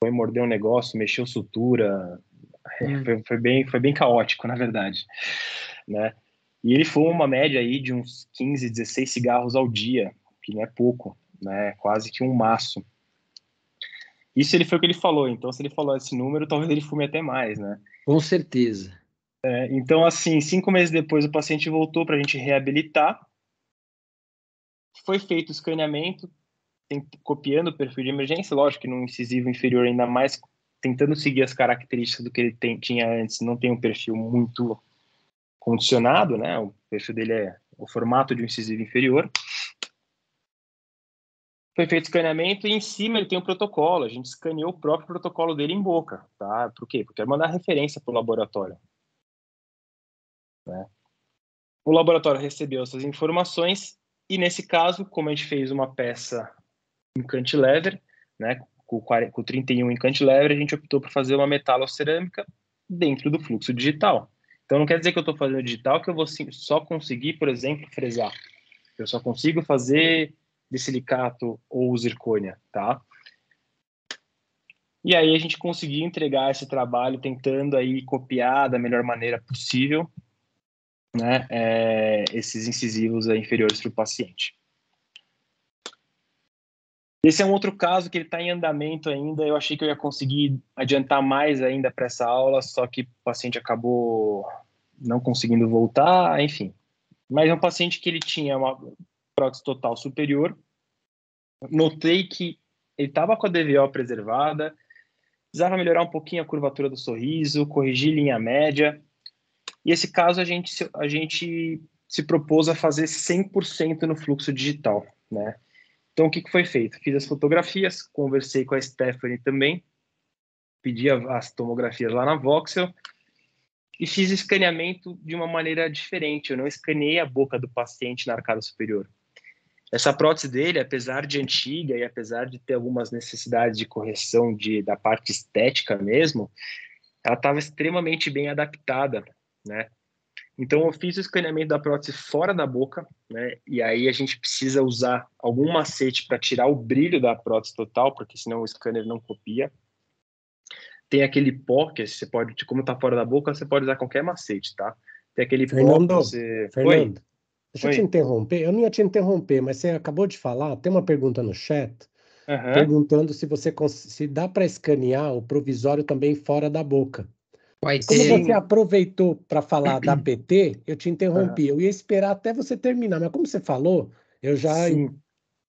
foi morder um negócio, mexeu sutura, hum. foi, foi, bem, foi bem caótico, na verdade, né? E ele fuma uma média aí de uns 15, 16 cigarros ao dia, que não é pouco, né? Quase que um maço. Isso ele foi o que ele falou, então se ele falou esse número, talvez ele fume até mais, né? Com certeza. É, então, assim, cinco meses depois o paciente voltou para a gente reabilitar. Foi feito o escaneamento, copiando o perfil de emergência, lógico que no incisivo inferior ainda mais tentando seguir as características do que ele tem, tinha antes, não tem um perfil muito condicionado, né? O perfil dele é o formato de um incisivo inferior. Foi feito escaneamento e em cima ele tem um protocolo. A gente escaneou o próprio protocolo dele em boca, tá? Por quê? Porque é mandar referência para o laboratório. Né? O laboratório recebeu essas informações e nesse caso, como a gente fez uma peça em cantilever, né, com, com 31 em cantilever, a gente optou por fazer uma metalocerâmica dentro do fluxo digital. Então não quer dizer que eu estou fazendo digital que eu vou só conseguir, por exemplo, fresar. Eu só consigo fazer de silicato ou zircônia, tá? E aí a gente conseguiu entregar esse trabalho tentando aí copiar da melhor maneira possível né, é, esses incisivos inferiores para o paciente. Esse é um outro caso que ele está em andamento ainda. Eu achei que eu ia conseguir adiantar mais ainda para essa aula, só que o paciente acabou não conseguindo voltar, enfim. Mas é um paciente que ele tinha uma prótese total superior. Notei que ele estava com a DVO preservada, precisava melhorar um pouquinho a curvatura do sorriso, corrigir linha média. E esse caso a gente, a gente se propôs a fazer 100% no fluxo digital, né? Então, o que, foi feito? Fiz as fotografias, conversei com a Stephanie também, pedi as tomografias lá na Voxel e fiz escaneamento de uma maneira diferente. Eu não escaneei a boca do paciente na arcada superior. Essa prótese dele, apesar de antiga e apesar de ter algumas necessidades de correção de, da parte estética mesmo, ela estava extremamente bem adaptada, né? Então, eu fiz o escaneamento da prótese fora da boca, né? E aí a gente precisa usar algum macete para tirar o brilho da prótese total, porque senão o scanner não copia. Tem aquele pó que você pode, como está fora da boca, você pode usar qualquer macete, tá? Tem aquele Fernando, pó que você... Fernando, Oi? deixa Oi? eu te interromper. Eu não ia te interromper, mas você acabou de falar, tem uma pergunta no chat, uhum. perguntando se você se dá para escanear o provisório também fora da boca. Vai Como ter... você aproveitou para falar da PT, eu te interrompi. Uhum. Eu ia esperar até você terminar, mas como você falou, eu já,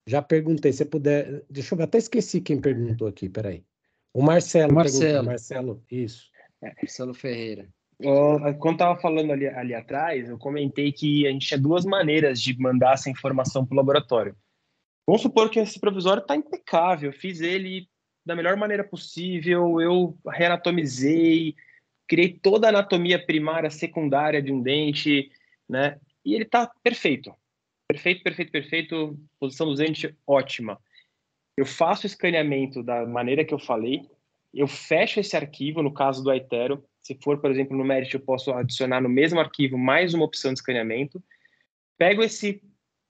já perguntei. Se puder. Deixa eu ver, até esqueci quem perguntou aqui, peraí. O Marcelo. Marcelo. Marcelo, isso. É, Marcelo Ferreira. Quando estava falando ali, ali atrás, eu comentei que a gente tinha duas maneiras de mandar essa informação para o laboratório. Vamos supor que esse provisório está impecável, eu fiz ele da melhor maneira possível, eu reanatomizei, criei toda a anatomia primária, secundária de um dente, né? E ele está perfeito. Perfeito, perfeito, perfeito. Posição do dente ótima. Eu faço o escaneamento da maneira que eu falei, eu fecho esse arquivo, no caso do Aitero. Se for, por exemplo, no Merit, eu posso adicionar no mesmo arquivo mais uma opção de escaneamento. Pego esse,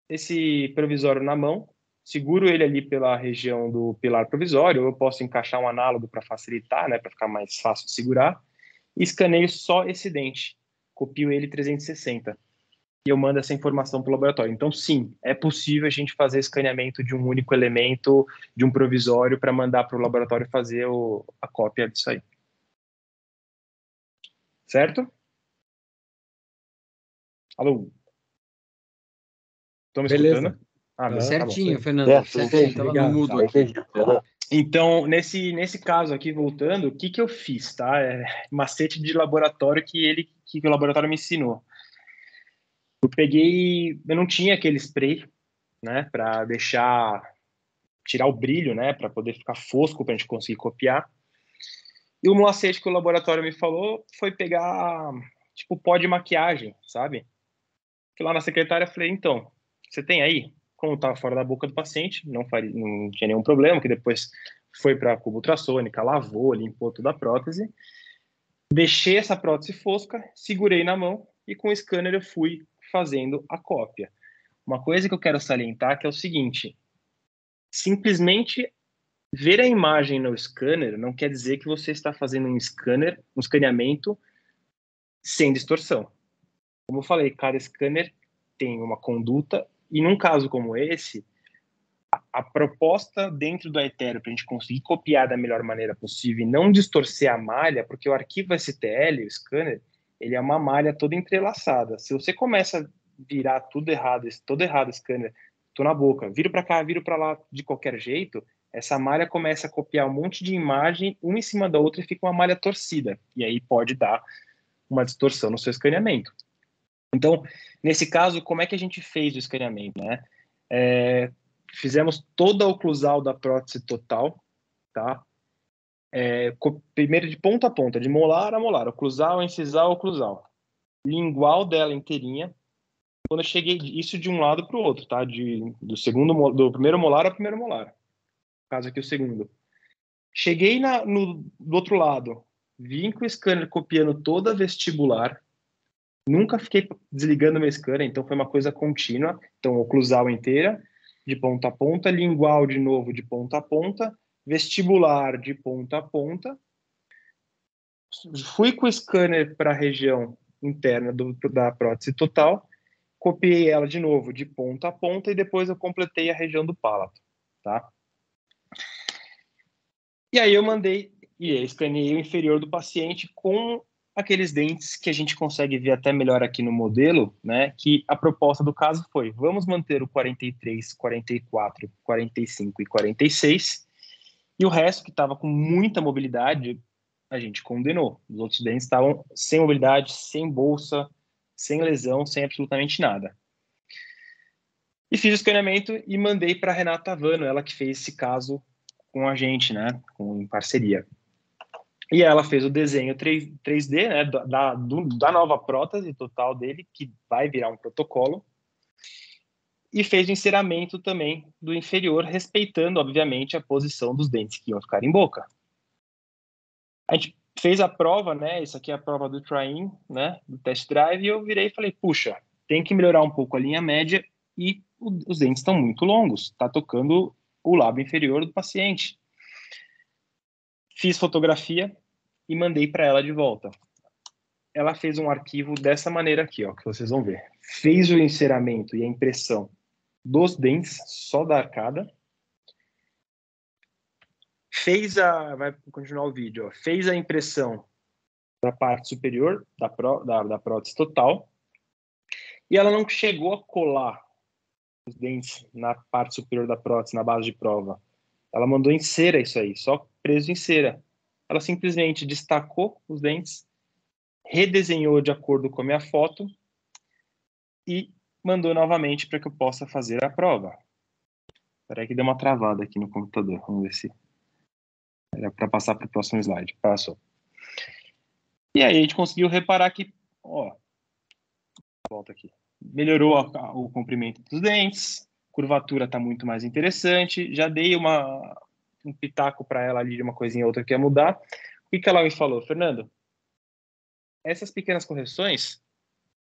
esse provisório na mão, seguro ele ali pela região do pilar provisório, eu posso encaixar um análogo para facilitar, né, para ficar mais fácil de segurar e escaneio só esse dente, copio ele 360 e eu mando essa informação para o laboratório. Então, sim, é possível a gente fazer escaneamento de um único elemento, de um provisório, para mandar para o laboratório fazer o, a cópia disso aí. Certo? Alô? Estão me Beleza. escutando? Ah, tá certinho, tá Fernando. Certinho, estava no mudo aqui. Então, nesse, nesse caso aqui, voltando, o que, que eu fiz, tá? É macete de laboratório que ele que o laboratório me ensinou. Eu peguei, eu não tinha aquele spray, né, para deixar tirar o brilho, né, para poder ficar fosco para a gente conseguir copiar. E o macete que o laboratório me falou foi pegar tipo pó de maquiagem, sabe? Fui lá na secretária falei, então, você tem aí? Como estava fora da boca do paciente, não, faria, não tinha nenhum problema, que depois foi para a cuba ultrassônica, lavou, limpou toda a prótese. Deixei essa prótese fosca, segurei na mão e com o scanner eu fui fazendo a cópia. Uma coisa que eu quero salientar que é o seguinte: simplesmente ver a imagem no scanner não quer dizer que você está fazendo um scanner, um escaneamento sem distorção. Como eu falei, cada scanner tem uma conduta e num caso como esse, a, a proposta dentro do Ethereum para a gente conseguir copiar da melhor maneira possível e não distorcer a malha, porque o arquivo STL, o scanner, ele é uma malha toda entrelaçada. Se você começa a virar tudo errado, todo errado scanner, tô na boca, viro para cá, viro para lá de qualquer jeito, essa malha começa a copiar um monte de imagem uma em cima da outra e fica uma malha torcida. E aí pode dar uma distorção no seu escaneamento. Então, nesse caso, como é que a gente fez o escaneamento, né? É, fizemos toda a oclusal da prótese total, tá? É, primeiro de ponta a ponta, de molar a molar, oclusal, incisal, oclusal. Lingual dela inteirinha. Quando eu cheguei, isso de um lado para o outro, tá? De, do segundo, do primeiro molar ao primeiro molar. No caso aqui, o segundo. Cheguei na, no, do outro lado, vim com o scanner copiando toda a vestibular, Nunca fiquei desligando meu scanner, então foi uma coisa contínua. Então, oclusal inteira, de ponta a ponta, lingual de novo de ponta a ponta, vestibular de ponta a ponta, fui com o scanner para a região interna do, da prótese total, copiei ela de novo de ponta a ponta e depois eu completei a região do palato, tá? E aí eu mandei e escaneei o inferior do paciente com aqueles dentes que a gente consegue ver até melhor aqui no modelo, né? Que a proposta do caso foi: vamos manter o 43, 44, 45 e 46, e o resto que estava com muita mobilidade, a gente condenou. Os outros dentes estavam sem mobilidade, sem bolsa, sem lesão, sem absolutamente nada. E fiz o escaneamento e mandei para Renata Vano, ela que fez esse caso com a gente, né? Com, em parceria. E ela fez o desenho 3, 3D, né, da, do, da nova prótese total dele, que vai virar um protocolo, e fez o enceramento também do inferior, respeitando, obviamente, a posição dos dentes que iam ficar em boca. A gente fez a prova, né, isso aqui é a prova do try-in, né, do test drive, e eu virei e falei, puxa, tem que melhorar um pouco a linha média e o, os dentes estão muito longos, está tocando o lábio inferior do paciente fiz fotografia e mandei para ela de volta. Ela fez um arquivo dessa maneira aqui, ó, que vocês vão ver. Fez o enceramento e a impressão dos dentes, só da arcada. Fez a, vai continuar o vídeo, ó, fez a impressão da parte superior da, pró, da, da prótese total. E ela não chegou a colar os dentes na parte superior da prótese, na base de prova. Ela mandou em cera isso aí, só preso em cera. Ela simplesmente destacou os dentes, redesenhou de acordo com a minha foto e mandou novamente para que eu possa fazer a prova. Espera que deu uma travada aqui no computador. Vamos ver se era para passar para o próximo slide. Passou. E aí a gente conseguiu reparar que, ó, volta aqui. Melhorou a, o comprimento dos dentes, curvatura está muito mais interessante. Já dei uma, um pitaco para ela ali de uma coisinha ou outra que ia mudar. O que, que ela me falou? Fernando, essas pequenas correções,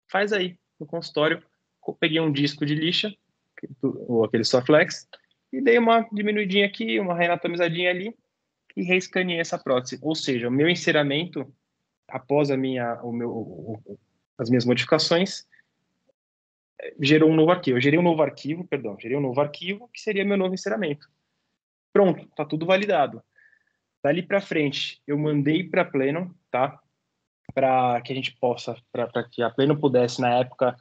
faz aí no consultório. Peguei um disco de lixa, ou aquele Soflex, e dei uma diminuidinha aqui, uma reanatomizadinha ali, e reescaneei essa prótese. Ou seja, o meu enceramento, após a minha, o meu, o, as minhas modificações, gerou um novo arquivo. Eu gerei um novo arquivo, perdão, gerei um novo arquivo que seria meu novo enceramento. Pronto, tá tudo validado. Dali para frente, eu mandei para Pleno, tá? Para que a gente possa, para que a Pleno pudesse na época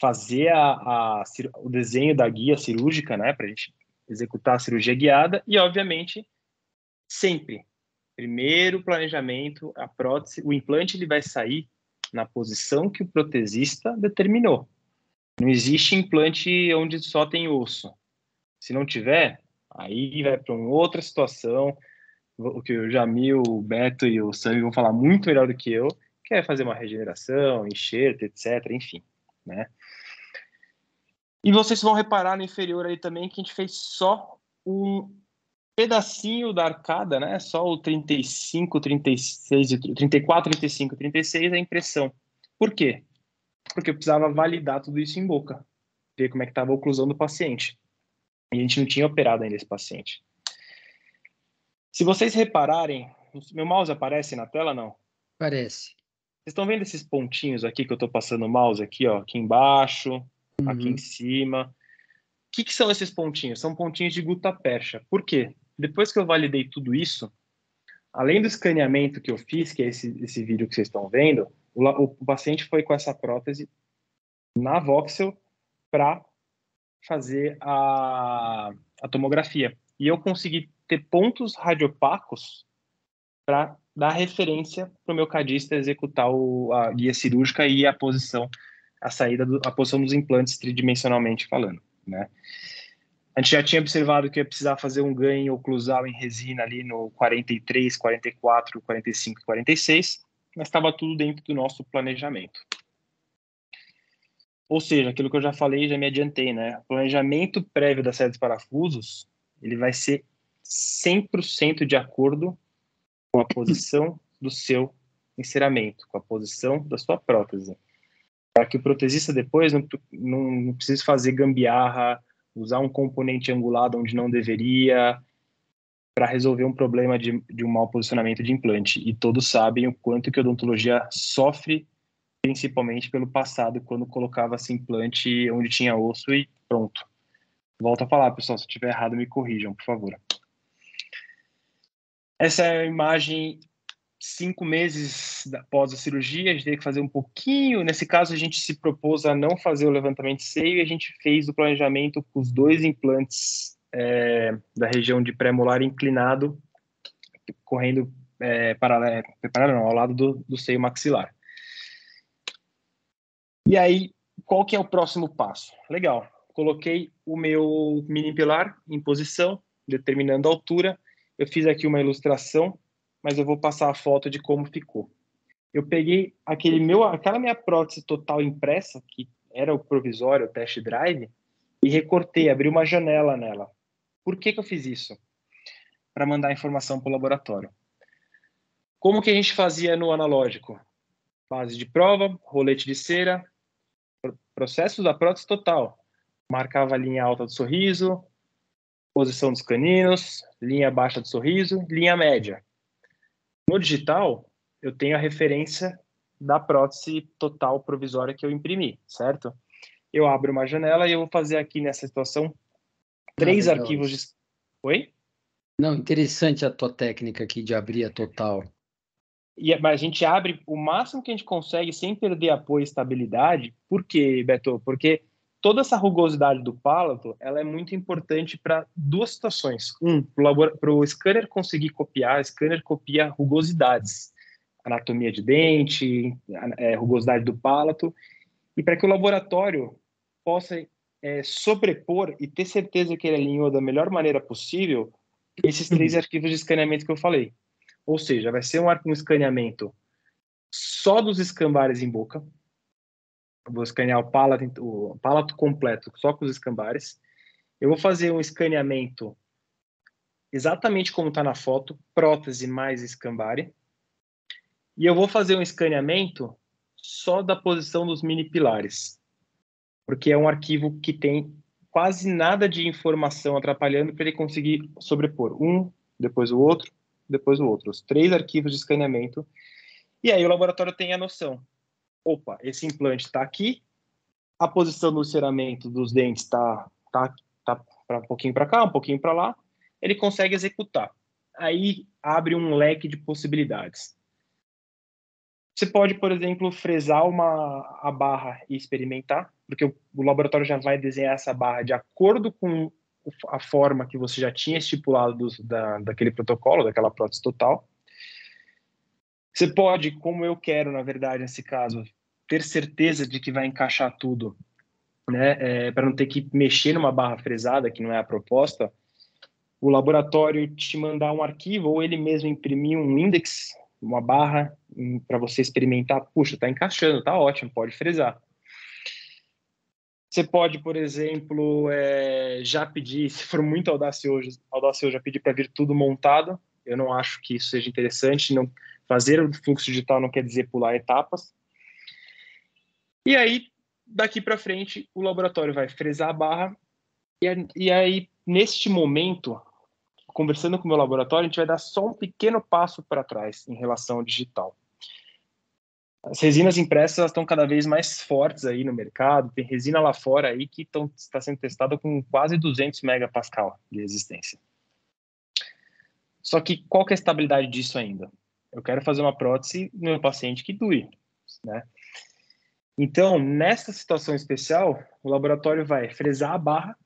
fazer a, a, o desenho da guia cirúrgica, né? Para a gente executar a cirurgia guiada e, obviamente, sempre primeiro planejamento, a prótese, o implante ele vai sair na posição que o protesista determinou. Não existe implante onde só tem osso. Se não tiver, aí vai para uma outra situação, o que o Jamil, o Beto e o Sam vão falar muito melhor do que eu, que é fazer uma regeneração, enxerto, etc, enfim, né? E vocês vão reparar no inferior aí também que a gente fez só um pedacinho da arcada, né? Só o 35, 36, 34, 35, 36 a impressão. Por quê? Porque eu precisava validar tudo isso em boca, ver como é que estava a oclusão do paciente. E a gente não tinha operado ainda esse paciente. Se vocês repararem, meu mouse aparece na tela, não? Aparece. Vocês estão vendo esses pontinhos aqui que eu estou passando o mouse aqui, ó, aqui embaixo, uhum. aqui em cima. O que, que, são esses pontinhos? São pontinhos de gutapercha. Por quê? Depois que eu validei tudo isso, além do escaneamento que eu fiz, que é esse, esse vídeo que vocês estão vendo, o, o paciente foi com essa prótese na Voxel para fazer a, a tomografia. E eu consegui ter pontos radiopacos para dar referência para o meu cadista executar o, a guia cirúrgica e a posição, a saída, do, a posição dos implantes tridimensionalmente falando, né? A gente já tinha observado que ia precisar fazer um ganho oclusal em resina ali no 43, 44, 45 e 46 mas estava tudo dentro do nosso planejamento. Ou seja, aquilo que eu já falei, já me adiantei, né? O planejamento prévio da série dos parafusos, ele vai ser 100% de acordo com a posição do seu enceramento, com a posição da sua prótese. Para que o protesista depois não, não, não precise fazer gambiarra, usar um componente angulado onde não deveria, para resolver um problema de, de um mau posicionamento de implante. E todos sabem o quanto que a odontologia sofre, principalmente pelo passado, quando colocava esse implante onde tinha osso e pronto. Volto a falar, pessoal, se estiver errado, me corrijam, por favor. Essa é a imagem cinco meses após a cirurgia, a gente teve que fazer um pouquinho. Nesse caso, a gente se propôs a não fazer o levantamento de seio e a gente fez o planejamento com os dois implantes é, da região de pré-molar inclinado, correndo é, paralelo, paralelo não, ao lado do, do seio maxilar. E aí, qual que é o próximo passo? Legal, coloquei o meu mini pilar em posição, determinando a altura. Eu fiz aqui uma ilustração mas eu vou passar a foto de como ficou. Eu peguei aquele meu, aquela minha prótese total impressa, que era o provisório, o test drive, e recortei, abri uma janela nela. Por que, que eu fiz isso? Para mandar informação para o laboratório. Como que a gente fazia no analógico? Base de prova, rolete de cera, processo da prótese total. Marcava a linha alta do sorriso, posição dos caninos, linha baixa do sorriso, linha média. No digital, eu tenho a referência da prótese total provisória que eu imprimi, certo? Eu abro uma janela e eu vou fazer aqui nessa situação três arquivos de. Oi? Não, interessante a tua técnica aqui de abrir a total. E, mas a gente abre o máximo que a gente consegue sem perder apoio e estabilidade. Por quê, Beto? Porque toda essa rugosidade do palato ela é muito importante para duas situações. Um, para o scanner conseguir copiar, o scanner copia rugosidades, anatomia de dente, é, rugosidade do palato, e para que o laboratório possa é, sobrepor e ter certeza que ele alinhou da melhor maneira possível esses três uhum. arquivos de escaneamento que eu falei. Ou seja, vai ser um, um escaneamento só dos escambares em boca, vou escanear o palato, o palato completo só com os escambares. Eu vou fazer um escaneamento exatamente como está na foto, prótese mais escambare. E eu vou fazer um escaneamento só da posição dos mini pilares, porque é um arquivo que tem quase nada de informação atrapalhando para ele conseguir sobrepor um, depois o outro, depois o outro. Os três arquivos de escaneamento. E aí o laboratório tem a noção opa, esse implante está aqui, a posição do ceramento dos dentes está tá, tá, tá um pouquinho para cá, um pouquinho para lá, ele consegue executar. Aí abre um leque de possibilidades. Você pode, por exemplo, fresar uma, a barra e experimentar, porque o, o laboratório já vai desenhar essa barra de acordo com a forma que você já tinha estipulado do, da, daquele protocolo, daquela prótese total. Você pode, como eu quero, na verdade, nesse caso, ter certeza de que vai encaixar tudo, né? É, para não ter que mexer numa barra fresada, que não é a proposta, o laboratório te mandar um arquivo ou ele mesmo imprimir um index, uma barra, para você experimentar. Puxa, está encaixando, está ótimo, pode fresar. Você pode, por exemplo, é, já pedir, se for muito audacioso, audacioso já pedir para vir tudo montado. Eu não acho que isso seja interessante. Não, Fazer o fluxo digital não quer dizer pular etapas. E aí, daqui para frente, o laboratório vai fresar a barra. E, e aí, neste momento, conversando com o meu laboratório, a gente vai dar só um pequeno passo para trás em relação ao digital. As resinas impressas estão cada vez mais fortes aí no mercado. Tem resina lá fora aí que está sendo testada com quase 200 megapascal de resistência. Só que qual que é a estabilidade disso ainda? Eu quero fazer uma prótese no meu paciente que dure, né? Então, nessa situação especial, o laboratório vai fresar a barra,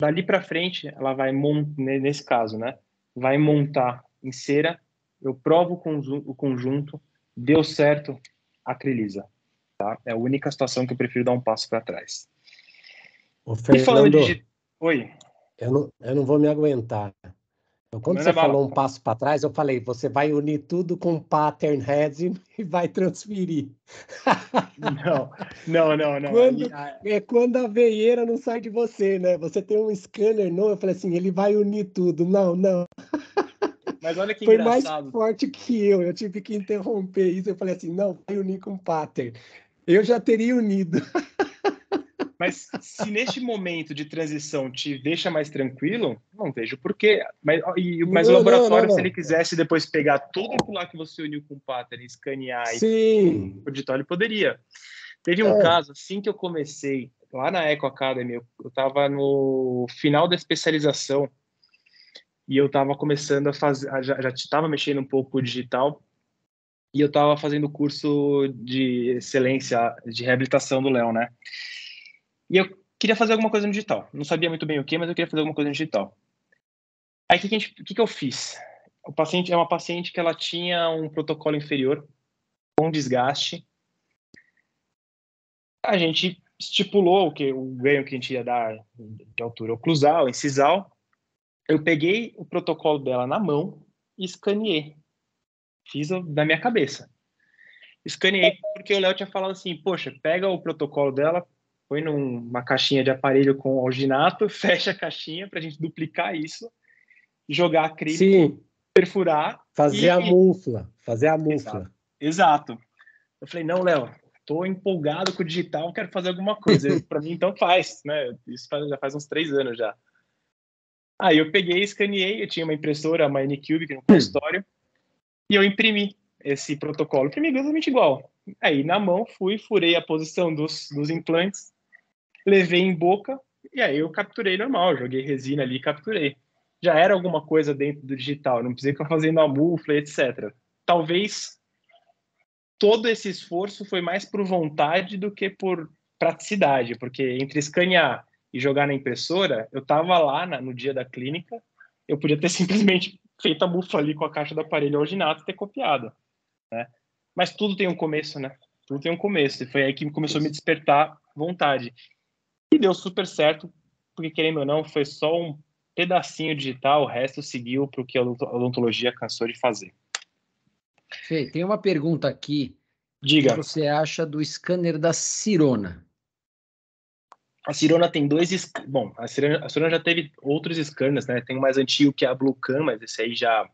dali para frente, ela vai nesse caso, né? Vai montar em cera, eu provo o conjunto, deu certo, acriliza. Tá? É a única situação que eu prefiro dar um passo para trás. Ô, Fernando, e falando de... Oi. Eu não, eu não vou me aguentar. Então, quando você falou um passo para trás, eu falei, você vai unir tudo com pattern heading e vai transferir. Não, não, não, não. Quando, é quando a veieira não sai de você, né? Você tem um scanner novo, eu falei assim, ele vai unir tudo. Não, não. Mas olha que Foi engraçado. mais forte que eu, eu tive que interromper isso. Eu falei assim, não, vai unir com pattern. Eu já teria unido. Mas se neste momento de transição te deixa mais tranquilo, não vejo porquê. Mas, e, mas não, o laboratório, não, não, se ele quisesse depois pegar tudo aquilo lá que você uniu com o pattern, escanear Sim. e o digital, ele poderia. Teve um é. caso, assim que eu comecei, lá na Eco Academy, eu estava no final da especialização e eu estava começando a fazer, já estava mexendo um pouco digital e eu estava fazendo curso de excelência de reabilitação do Léo, né? E eu queria fazer alguma coisa no digital. Não sabia muito bem o que, mas eu queria fazer alguma coisa no digital. Aí o que, que, que, que eu fiz? O paciente é uma paciente que ela tinha um protocolo inferior com desgaste. A gente estipulou o que o ganho que a gente ia dar de altura oclusal, incisal. Eu peguei o protocolo dela na mão e escaneei. Fiz da minha cabeça. Escaneei porque o Léo tinha falado assim: poxa, pega o protocolo dela, põe numa caixinha de aparelho com alginato, fecha a caixinha para a gente duplicar isso, jogar acrílico, Sim. perfurar. Fazer e... a mufla, fazer a mufla. Exato. Exato. Eu falei, não, Léo, tô empolgado com o digital, quero fazer alguma coisa. para mim, então faz, né? Isso faz, já faz uns três anos já. Aí eu peguei, escaneei, eu tinha uma impressora, uma Anycube, no consultório, e eu imprimi esse protocolo. Imprimi exatamente igual. Aí, na mão, fui, furei a posição dos, dos implantes, levei em boca e aí eu capturei normal, joguei resina ali e capturei. Já era alguma coisa dentro do digital, não precisei ficar fazendo a mufla, etc. Talvez todo esse esforço foi mais por vontade do que por praticidade, porque entre escanear e jogar na impressora, eu estava lá na, no dia da clínica, eu podia ter simplesmente feito a mufla ali com a caixa do aparelho alginato e ter copiado, né? Mas tudo tem um começo, né? Tudo tem um começo, e foi aí que começou a me despertar vontade. E deu super certo, porque querendo ou não, foi só um pedacinho digital, o resto seguiu para o que a odontologia cansou de fazer. Fê, tem uma pergunta aqui. Diga. O que você acha do scanner da Cirona? A Cirona tem dois. Bom, a Cirona, a Cirona, já teve outros scanners, né? Tem o mais antigo que é a Bluecam, mas esse aí já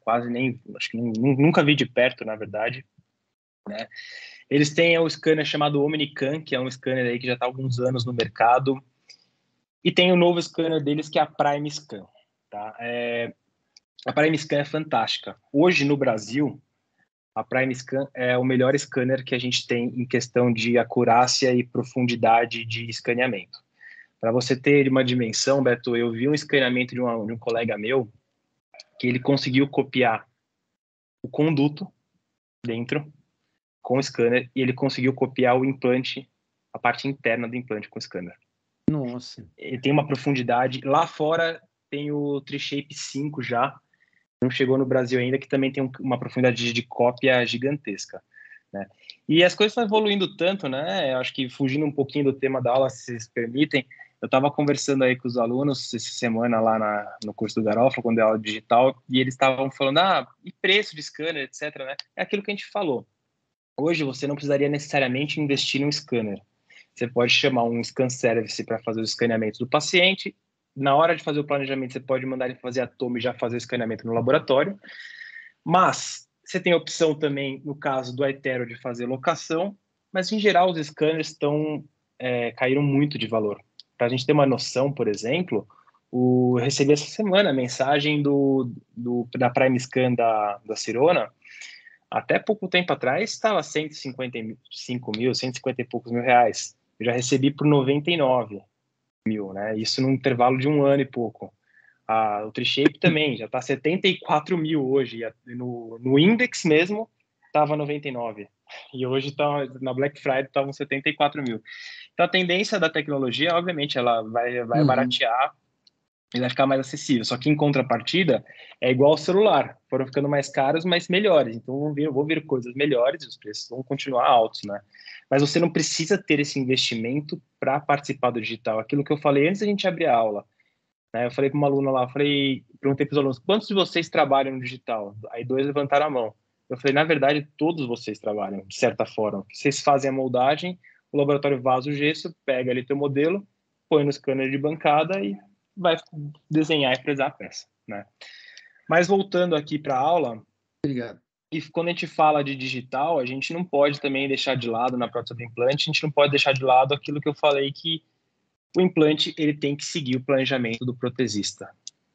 quase nem. Acho que nunca vi de perto, na verdade. Né? Eles têm o scanner chamado Omnicam, que é um scanner aí que já está há alguns anos no mercado. E tem o novo scanner deles, que é a Prime Scan. Tá? É... A Prime Scan é fantástica. Hoje, no Brasil, a Prime Scan é o melhor scanner que a gente tem em questão de acurácia e profundidade de escaneamento. Para você ter uma dimensão, Beto, eu vi um escaneamento de, uma, de um colega meu que ele conseguiu copiar o conduto dentro com o scanner e ele conseguiu copiar o implante, a parte interna do implante com o scanner. Nossa. Ele tem uma profundidade. Lá fora tem o Trishape 5 já, não chegou no Brasil ainda, que também tem uma profundidade de cópia gigantesca. Né? E as coisas estão evoluindo tanto, né? Eu acho que fugindo um pouquinho do tema da aula, se vocês permitem, eu estava conversando aí com os alunos essa semana lá na, no curso do Garofa, quando é aula digital, e eles estavam falando, ah, e preço de scanner, etc. Né? É aquilo que a gente falou. Hoje você não precisaria necessariamente investir em um scanner. Você pode chamar um scan service para fazer o escaneamento do paciente. Na hora de fazer o planejamento, você pode mandar ele fazer a toma e já fazer o escaneamento no laboratório. Mas você tem a opção também, no caso do Aetero, de fazer locação. Mas em geral, os scanners estão é, caíram muito de valor. Para a gente ter uma noção, por exemplo, o, eu recebi essa semana a mensagem do, do, da Prime Scan da, da Cirona até pouco tempo atrás estava 155 mil, 150 e poucos mil reais. Eu já recebi por 99 mil, né? Isso num intervalo de um ano e pouco. Ah, o Trishape também já está 74 mil hoje. No, no index mesmo estava 99. E hoje tá, na Black Friday estavam 74 mil. Então a tendência da tecnologia, obviamente, ela vai, vai uhum. baratear ele vai ficar mais acessível. Só que em contrapartida, é igual ao celular. Foram ficando mais caros, mas melhores. Então vão vir, vir coisas melhores e os preços vão continuar altos, né? Mas você não precisa ter esse investimento para participar do digital. Aquilo que eu falei antes da gente abrir a aula. Né? Eu falei para uma aluna lá, falei, perguntei para os alunos, quantos de vocês trabalham no digital? Aí dois levantaram a mão. Eu falei, na verdade, todos vocês trabalham, de certa forma. Vocês fazem a moldagem, o laboratório vaza o gesso, pega ali teu modelo, põe no scanner de bancada e vai desenhar e fresar a peça, né? Mas voltando aqui para a aula, Obrigado. E quando a gente fala de digital, a gente não pode também deixar de lado na prótese do implante, a gente não pode deixar de lado aquilo que eu falei que o implante ele tem que seguir o planejamento do protesista,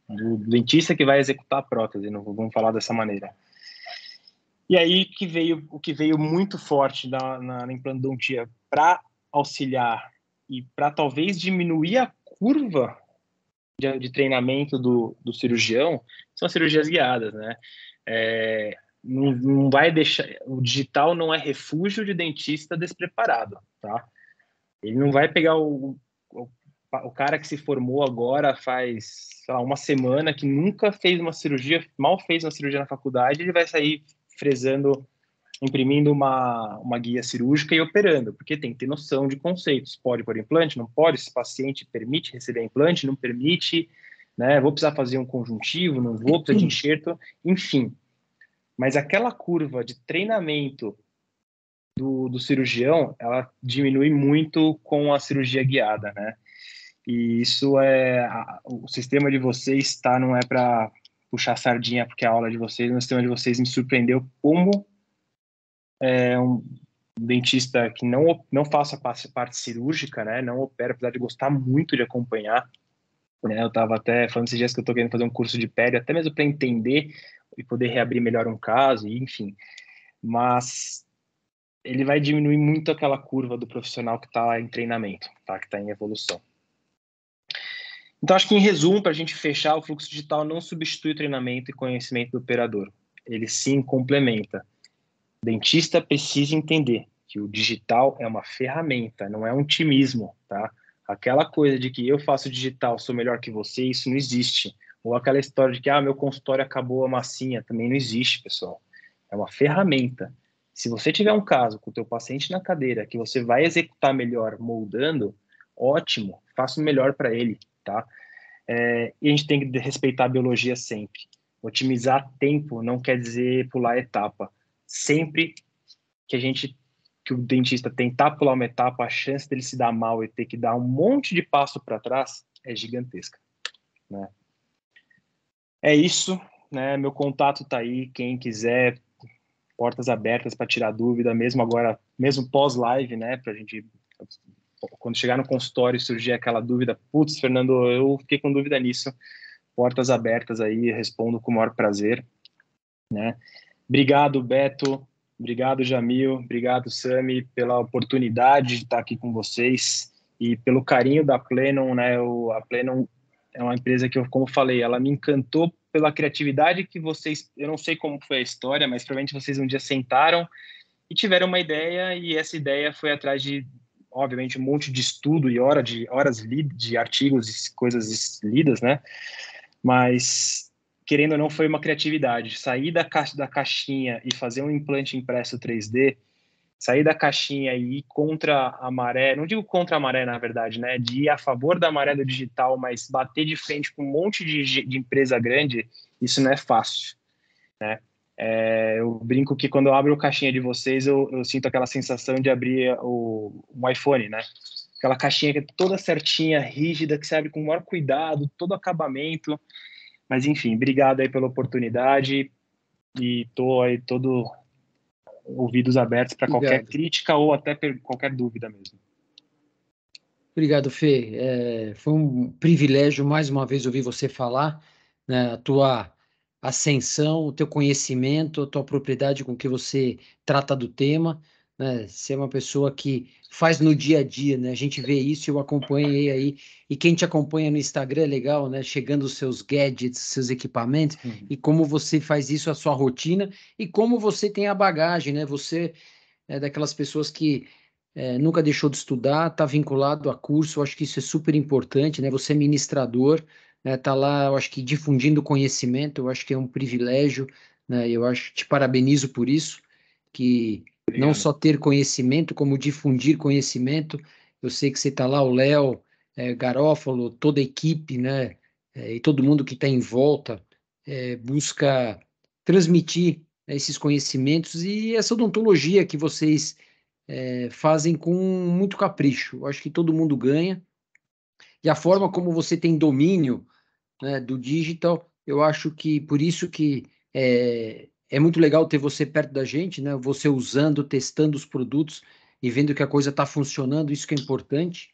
do dentista que vai executar a prótese, não vamos falar dessa maneira. E aí que veio o que veio muito forte na, na, na implantodontia para auxiliar e para talvez diminuir a curva de, de treinamento do, do, cirurgião são as cirurgias guiadas, né? É, não, não, vai deixar o digital não é refúgio de dentista despreparado, tá? Ele não vai pegar o, o, o cara que se formou agora faz lá, uma semana que nunca fez uma cirurgia, mal fez uma cirurgia na faculdade, ele vai sair fresando imprimindo uma, uma guia cirúrgica e operando, porque tem que ter noção de conceitos. Pode pôr implante, não pode, se paciente permite receber implante, não permite, né? Vou precisar fazer um conjuntivo, não vou precisar de enxerto, enfim. Mas aquela curva de treinamento do, do cirurgião, ela diminui muito com a cirurgia guiada, né? E isso é o sistema de vocês está não é para puxar sardinha porque a aula de vocês, o sistema de vocês me surpreendeu como é um dentista que não, não faça parte, cirúrgica, né, não opera, apesar de gostar muito de acompanhar, né, eu estava até falando esses dias que eu estou querendo fazer um curso de pele, até mesmo para entender e poder reabrir melhor um caso, enfim, mas ele vai diminuir muito aquela curva do profissional que está em treinamento, tá, que está em evolução. Então, acho que em resumo, para a gente fechar, o fluxo digital não substitui treinamento e conhecimento do operador. Ele sim complementa. O dentista precisa entender que o digital é uma ferramenta, não é um timismo, tá? Aquela coisa de que eu faço digital, sou melhor que você, isso não existe. Ou aquela história de que, ah, meu consultório acabou a massinha, também não existe, pessoal. É uma ferramenta. Se você tiver um caso com o teu paciente na cadeira que você vai executar melhor moldando, ótimo, faça o melhor para ele, tá? É, e a gente tem que respeitar a biologia sempre. Otimizar tempo não quer dizer pular etapa sempre que a gente que o dentista tentar pular uma etapa, a chance dele se dar mal e ter que dar um monte de passo para trás é gigantesca, né? É isso, né? Meu contato tá aí, quem quiser, portas abertas para tirar dúvida, mesmo agora, mesmo pós-live, né? Para a gente, quando chegar no consultório surgir aquela dúvida, putz, Fernando, eu fiquei com dúvida nisso. Portas abertas aí, respondo com o maior prazer, né? Obrigado, Beto. Obrigado, Jamil. Obrigado, Sami, pela oportunidade de estar aqui com vocês e pelo carinho da Plenon, né? O, a Plenon é uma empresa que, eu, como falei, ela me encantou pela criatividade que vocês. Eu não sei como foi a história, mas provavelmente vocês um dia sentaram e tiveram uma ideia e essa ideia foi atrás de, obviamente, um monte de estudo e hora de horas de artigos e coisas lidas, né? Mas querendo ou não, foi uma criatividade. Sair da, caixa, da caixinha e fazer um implante impresso 3D, sair da caixinha e ir contra a maré, não digo contra a maré, na verdade, né? De ir a favor da maré do digital, mas bater de frente com um monte de, de empresa grande, isso não é fácil, né? É, eu brinco que quando eu abro a caixinha de vocês, eu, eu sinto aquela sensação de abrir o, um iPhone, né? Aquela caixinha que é toda certinha, rígida, que se abre com o maior cuidado, todo acabamento. Mas enfim, obrigado aí pela oportunidade e estou aí todo ouvidos abertos para qualquer crítica ou até qualquer dúvida mesmo. Obrigado, Fê. É, foi um privilégio mais uma vez ouvir você falar, né, a tua ascensão, o teu conhecimento, a tua propriedade com que você trata do tema né? Ser uma pessoa que faz no dia a dia, né? A gente vê isso, eu acompanhei aí, e quem te acompanha no Instagram é legal, né? Chegando os seus gadgets, seus equipamentos, uhum. e como você faz isso a sua rotina, e como você tem a bagagem, né? Você é daquelas pessoas que é, nunca deixou de estudar, está vinculado a curso, eu acho que isso é super importante, né? Você é ministrador, né? Tá lá, eu acho que difundindo conhecimento, eu acho que é um privilégio, né? Eu acho, te parabenizo por isso, que Obrigado. não só ter conhecimento, como difundir conhecimento. Eu sei que você está lá, o Léo, é, Garófalo, toda a equipe, né, é, e todo mundo que está em volta é, busca transmitir né, esses conhecimentos e essa odontologia que vocês é, fazem com muito capricho. Eu acho que todo mundo ganha. E a forma como você tem domínio né, do digital, eu acho que por isso que é, é muito legal ter você perto da gente, né? Você usando, testando os produtos e vendo que a coisa está funcionando, isso que é importante.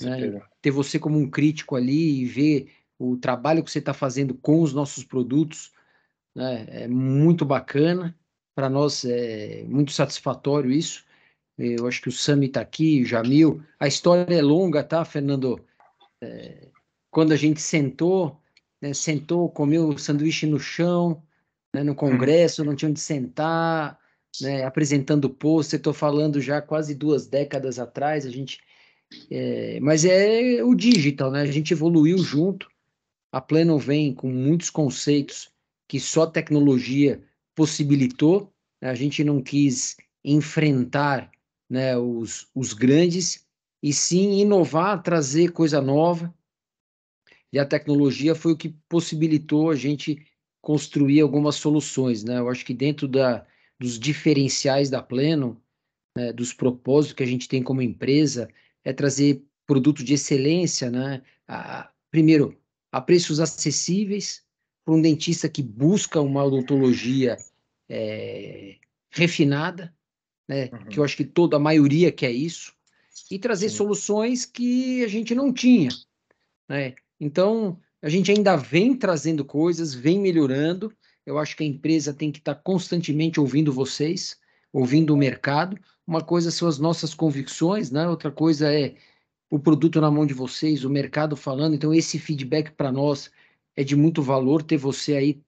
Né? Ter você como um crítico ali e ver o trabalho que você está fazendo com os nossos produtos né? é muito bacana. Para nós é muito satisfatório isso. Eu acho que o Sami está aqui, o Jamil. A história é longa, tá, Fernando? É, quando a gente sentou, né, sentou, comeu o sanduíche no chão, né, no congresso, não tinha onde sentar, né, apresentando post, estou falando já quase duas décadas atrás, a gente, é, mas é o digital, né, a gente evoluiu junto, a Pleno vem com muitos conceitos que só tecnologia possibilitou, né, a gente não quis enfrentar né, os, os grandes, e sim inovar, trazer coisa nova, e a tecnologia foi o que possibilitou a gente construir algumas soluções, né? Eu acho que dentro da, dos diferenciais da Pleno, né, dos propósitos que a gente tem como empresa, é trazer produtos de excelência, né? A, primeiro, a preços acessíveis para um dentista que busca uma odontologia é, refinada, né? Uhum. Que eu acho que toda a maioria quer isso e trazer Sim. soluções que a gente não tinha, né? Então, a gente ainda vem trazendo coisas, vem melhorando. Eu acho que a empresa tem que estar constantemente ouvindo vocês, ouvindo o mercado. Uma coisa são as nossas convicções, né? Outra coisa é o produto na mão de vocês, o mercado falando. Então, esse feedback para nós é de muito valor ter você aí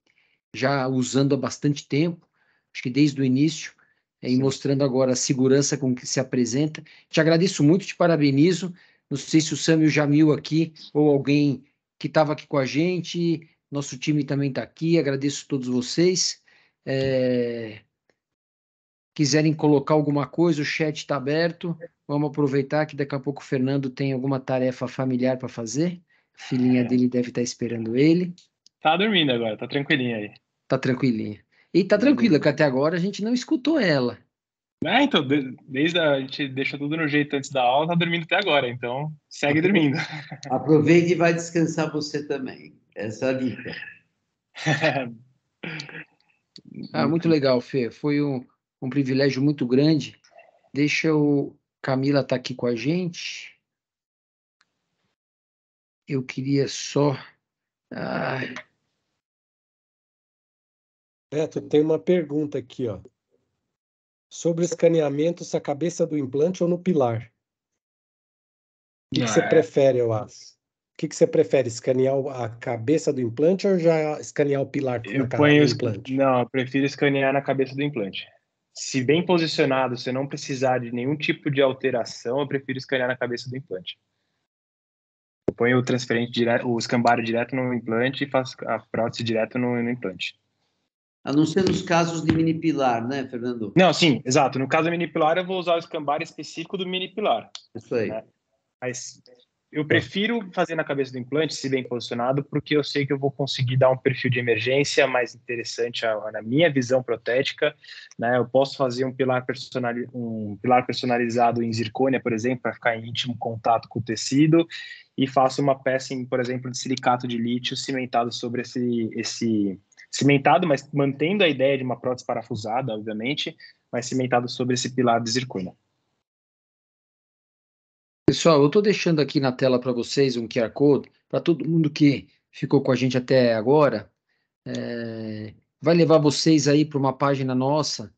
já usando há bastante tempo, acho que desde o início, é, e mostrando agora a segurança com que se apresenta. Te agradeço muito, te parabenizo. Não sei se o Sam e o Jamil aqui, ou alguém que estava aqui com a gente. Nosso time também está aqui, agradeço a todos vocês. É... Quiserem colocar alguma coisa, o chat está aberto. Vamos aproveitar que daqui a pouco o Fernando tem alguma tarefa familiar para fazer. A filhinha é. dele deve estar tá esperando ele. Tá dormindo agora, tá tranquilinha aí. Tá tranquilinha. E tá tranquila, que até agora a gente não escutou ela. É, então, desde a, a gente deixou tudo no jeito antes da aula, tá dormindo até agora, então segue dormindo. Aproveite e vai descansar você também. Essa é a dica. ah, muito legal, Fê. Foi um, um privilégio muito grande. Deixa o Camila estar tá aqui com a gente. Eu queria só. Ah... Beto, tem uma pergunta aqui, ó sobre escaneamento, se a cabeça do implante ou no pilar. O que, que você é... prefere, eu acho? O que, que você prefere, escanear a cabeça do implante ou já escanear o pilar eu na ponho, do implante? Não, eu prefiro escanear na cabeça do implante. Se bem posicionado, se não precisar de nenhum tipo de alteração, eu prefiro escanear na cabeça do implante. Eu ponho o transferente direto, o escambário direto no implante e faço a prótese direto no, no implante. A não ser nos casos de mini pilar, né, Fernando? Não, sim, exato. No caso do mini pilar, eu vou usar o escambar específico do mini pilar. Isso aí. Né? Mas eu prefiro fazer na cabeça do implante, se bem posicionado, porque eu sei que eu vou conseguir dar um perfil de emergência mais interessante na minha visão protética. Né? Eu posso fazer um pilar, personali um pilar personalizado em zircônia, por exemplo, para ficar em íntimo contato com o tecido, e faço uma peça, em, por exemplo, de silicato de lítio cimentado sobre esse, esse cimentado, mas mantendo a ideia de uma prótese parafusada, obviamente, mas cimentado sobre esse pilar de zircônia. Pessoal, eu estou deixando aqui na tela para vocês um QR Code para todo mundo que ficou com a gente até agora. É, vai levar vocês aí para uma página nossa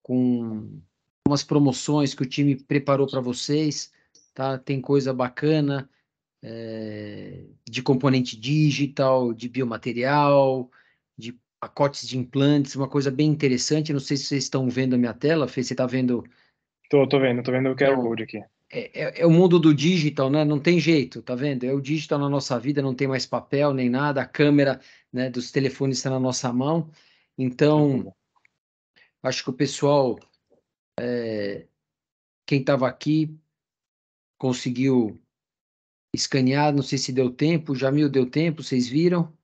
com umas promoções que o time preparou para vocês, tá? Tem coisa bacana é, de componente digital, de biomaterial, de pacotes de implantes, uma coisa bem interessante. Não sei se vocês estão vendo a minha tela, Fê, você está vendo? Tô, tô vendo, tô vendo o QR então, Code aqui. É, é, é, o mundo do digital, né? Não tem jeito, tá vendo? É o digital na nossa vida, não tem mais papel nem nada, a câmera né, dos telefones está na nossa mão. Então, acho que o pessoal, é, quem estava aqui, conseguiu escanear, não sei se deu tempo, Jamil deu tempo, vocês viram?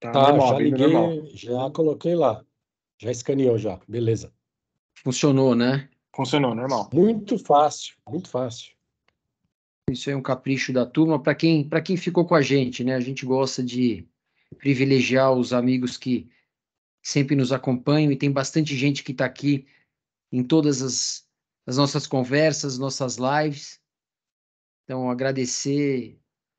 Tá, tá normal, já liguei, normal. já coloquei lá. Já escaneou já, beleza. Funcionou, né? Funcionou, normal. Muito fácil, muito fácil. Isso é um capricho da turma. Para quem, quem ficou com a gente, né? A gente gosta de privilegiar os amigos que sempre nos acompanham e tem bastante gente que está aqui em todas as, as nossas conversas, nossas lives. Então, agradecer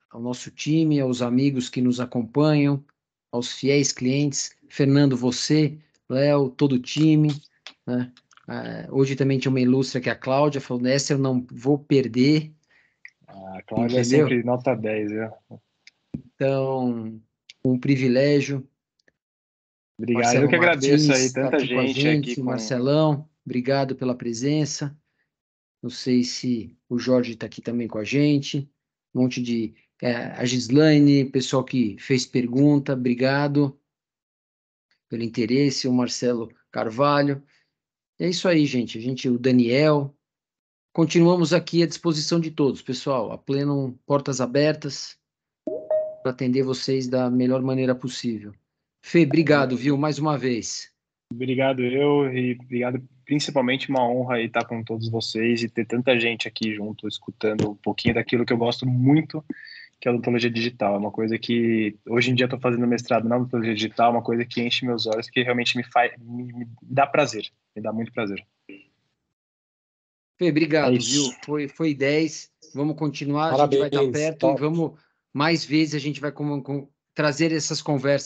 ao nosso time, aos amigos que nos acompanham, aos fiéis clientes, Fernando, você, Léo, todo o time, né? Uh, hoje também tinha uma ilustra que é a Cláudia, falou, essa eu não vou perder. A Cláudia é Entendeu? é sempre nota 10, é. Então, um privilégio. Obrigado, Marcelo eu que agradeço Martins, aí, tanta tá gente, gente, aqui. Com... Marcelão, obrigado pela presença. Não sei se o Jorge está aqui também com a gente. Um monte de. É, a Gislaine, pessoal que fez pergunta, obrigado pelo interesse. O Marcelo Carvalho. É isso aí, gente. A gente, o Daniel. Continuamos aqui à disposição de todos, pessoal. A pleno portas abertas para atender vocês da melhor maneira possível. Fê, obrigado, viu, mais uma vez. Obrigado eu e obrigado principalmente uma honra estar com todos vocês e ter tanta gente aqui junto escutando um pouquinho daquilo que eu gosto muito, que é a odontologia digital. É uma coisa que hoje em dia estou fazendo mestrado na odontologia digital, uma coisa que enche meus olhos, que realmente me faz, me, me dá prazer, me dá muito prazer. Fê, obrigado, é viu? Foi, foi 10. Vamos continuar, Parabéns, a gente vai estar perto top. e vamos mais vezes a gente vai com, com, trazer essas conversas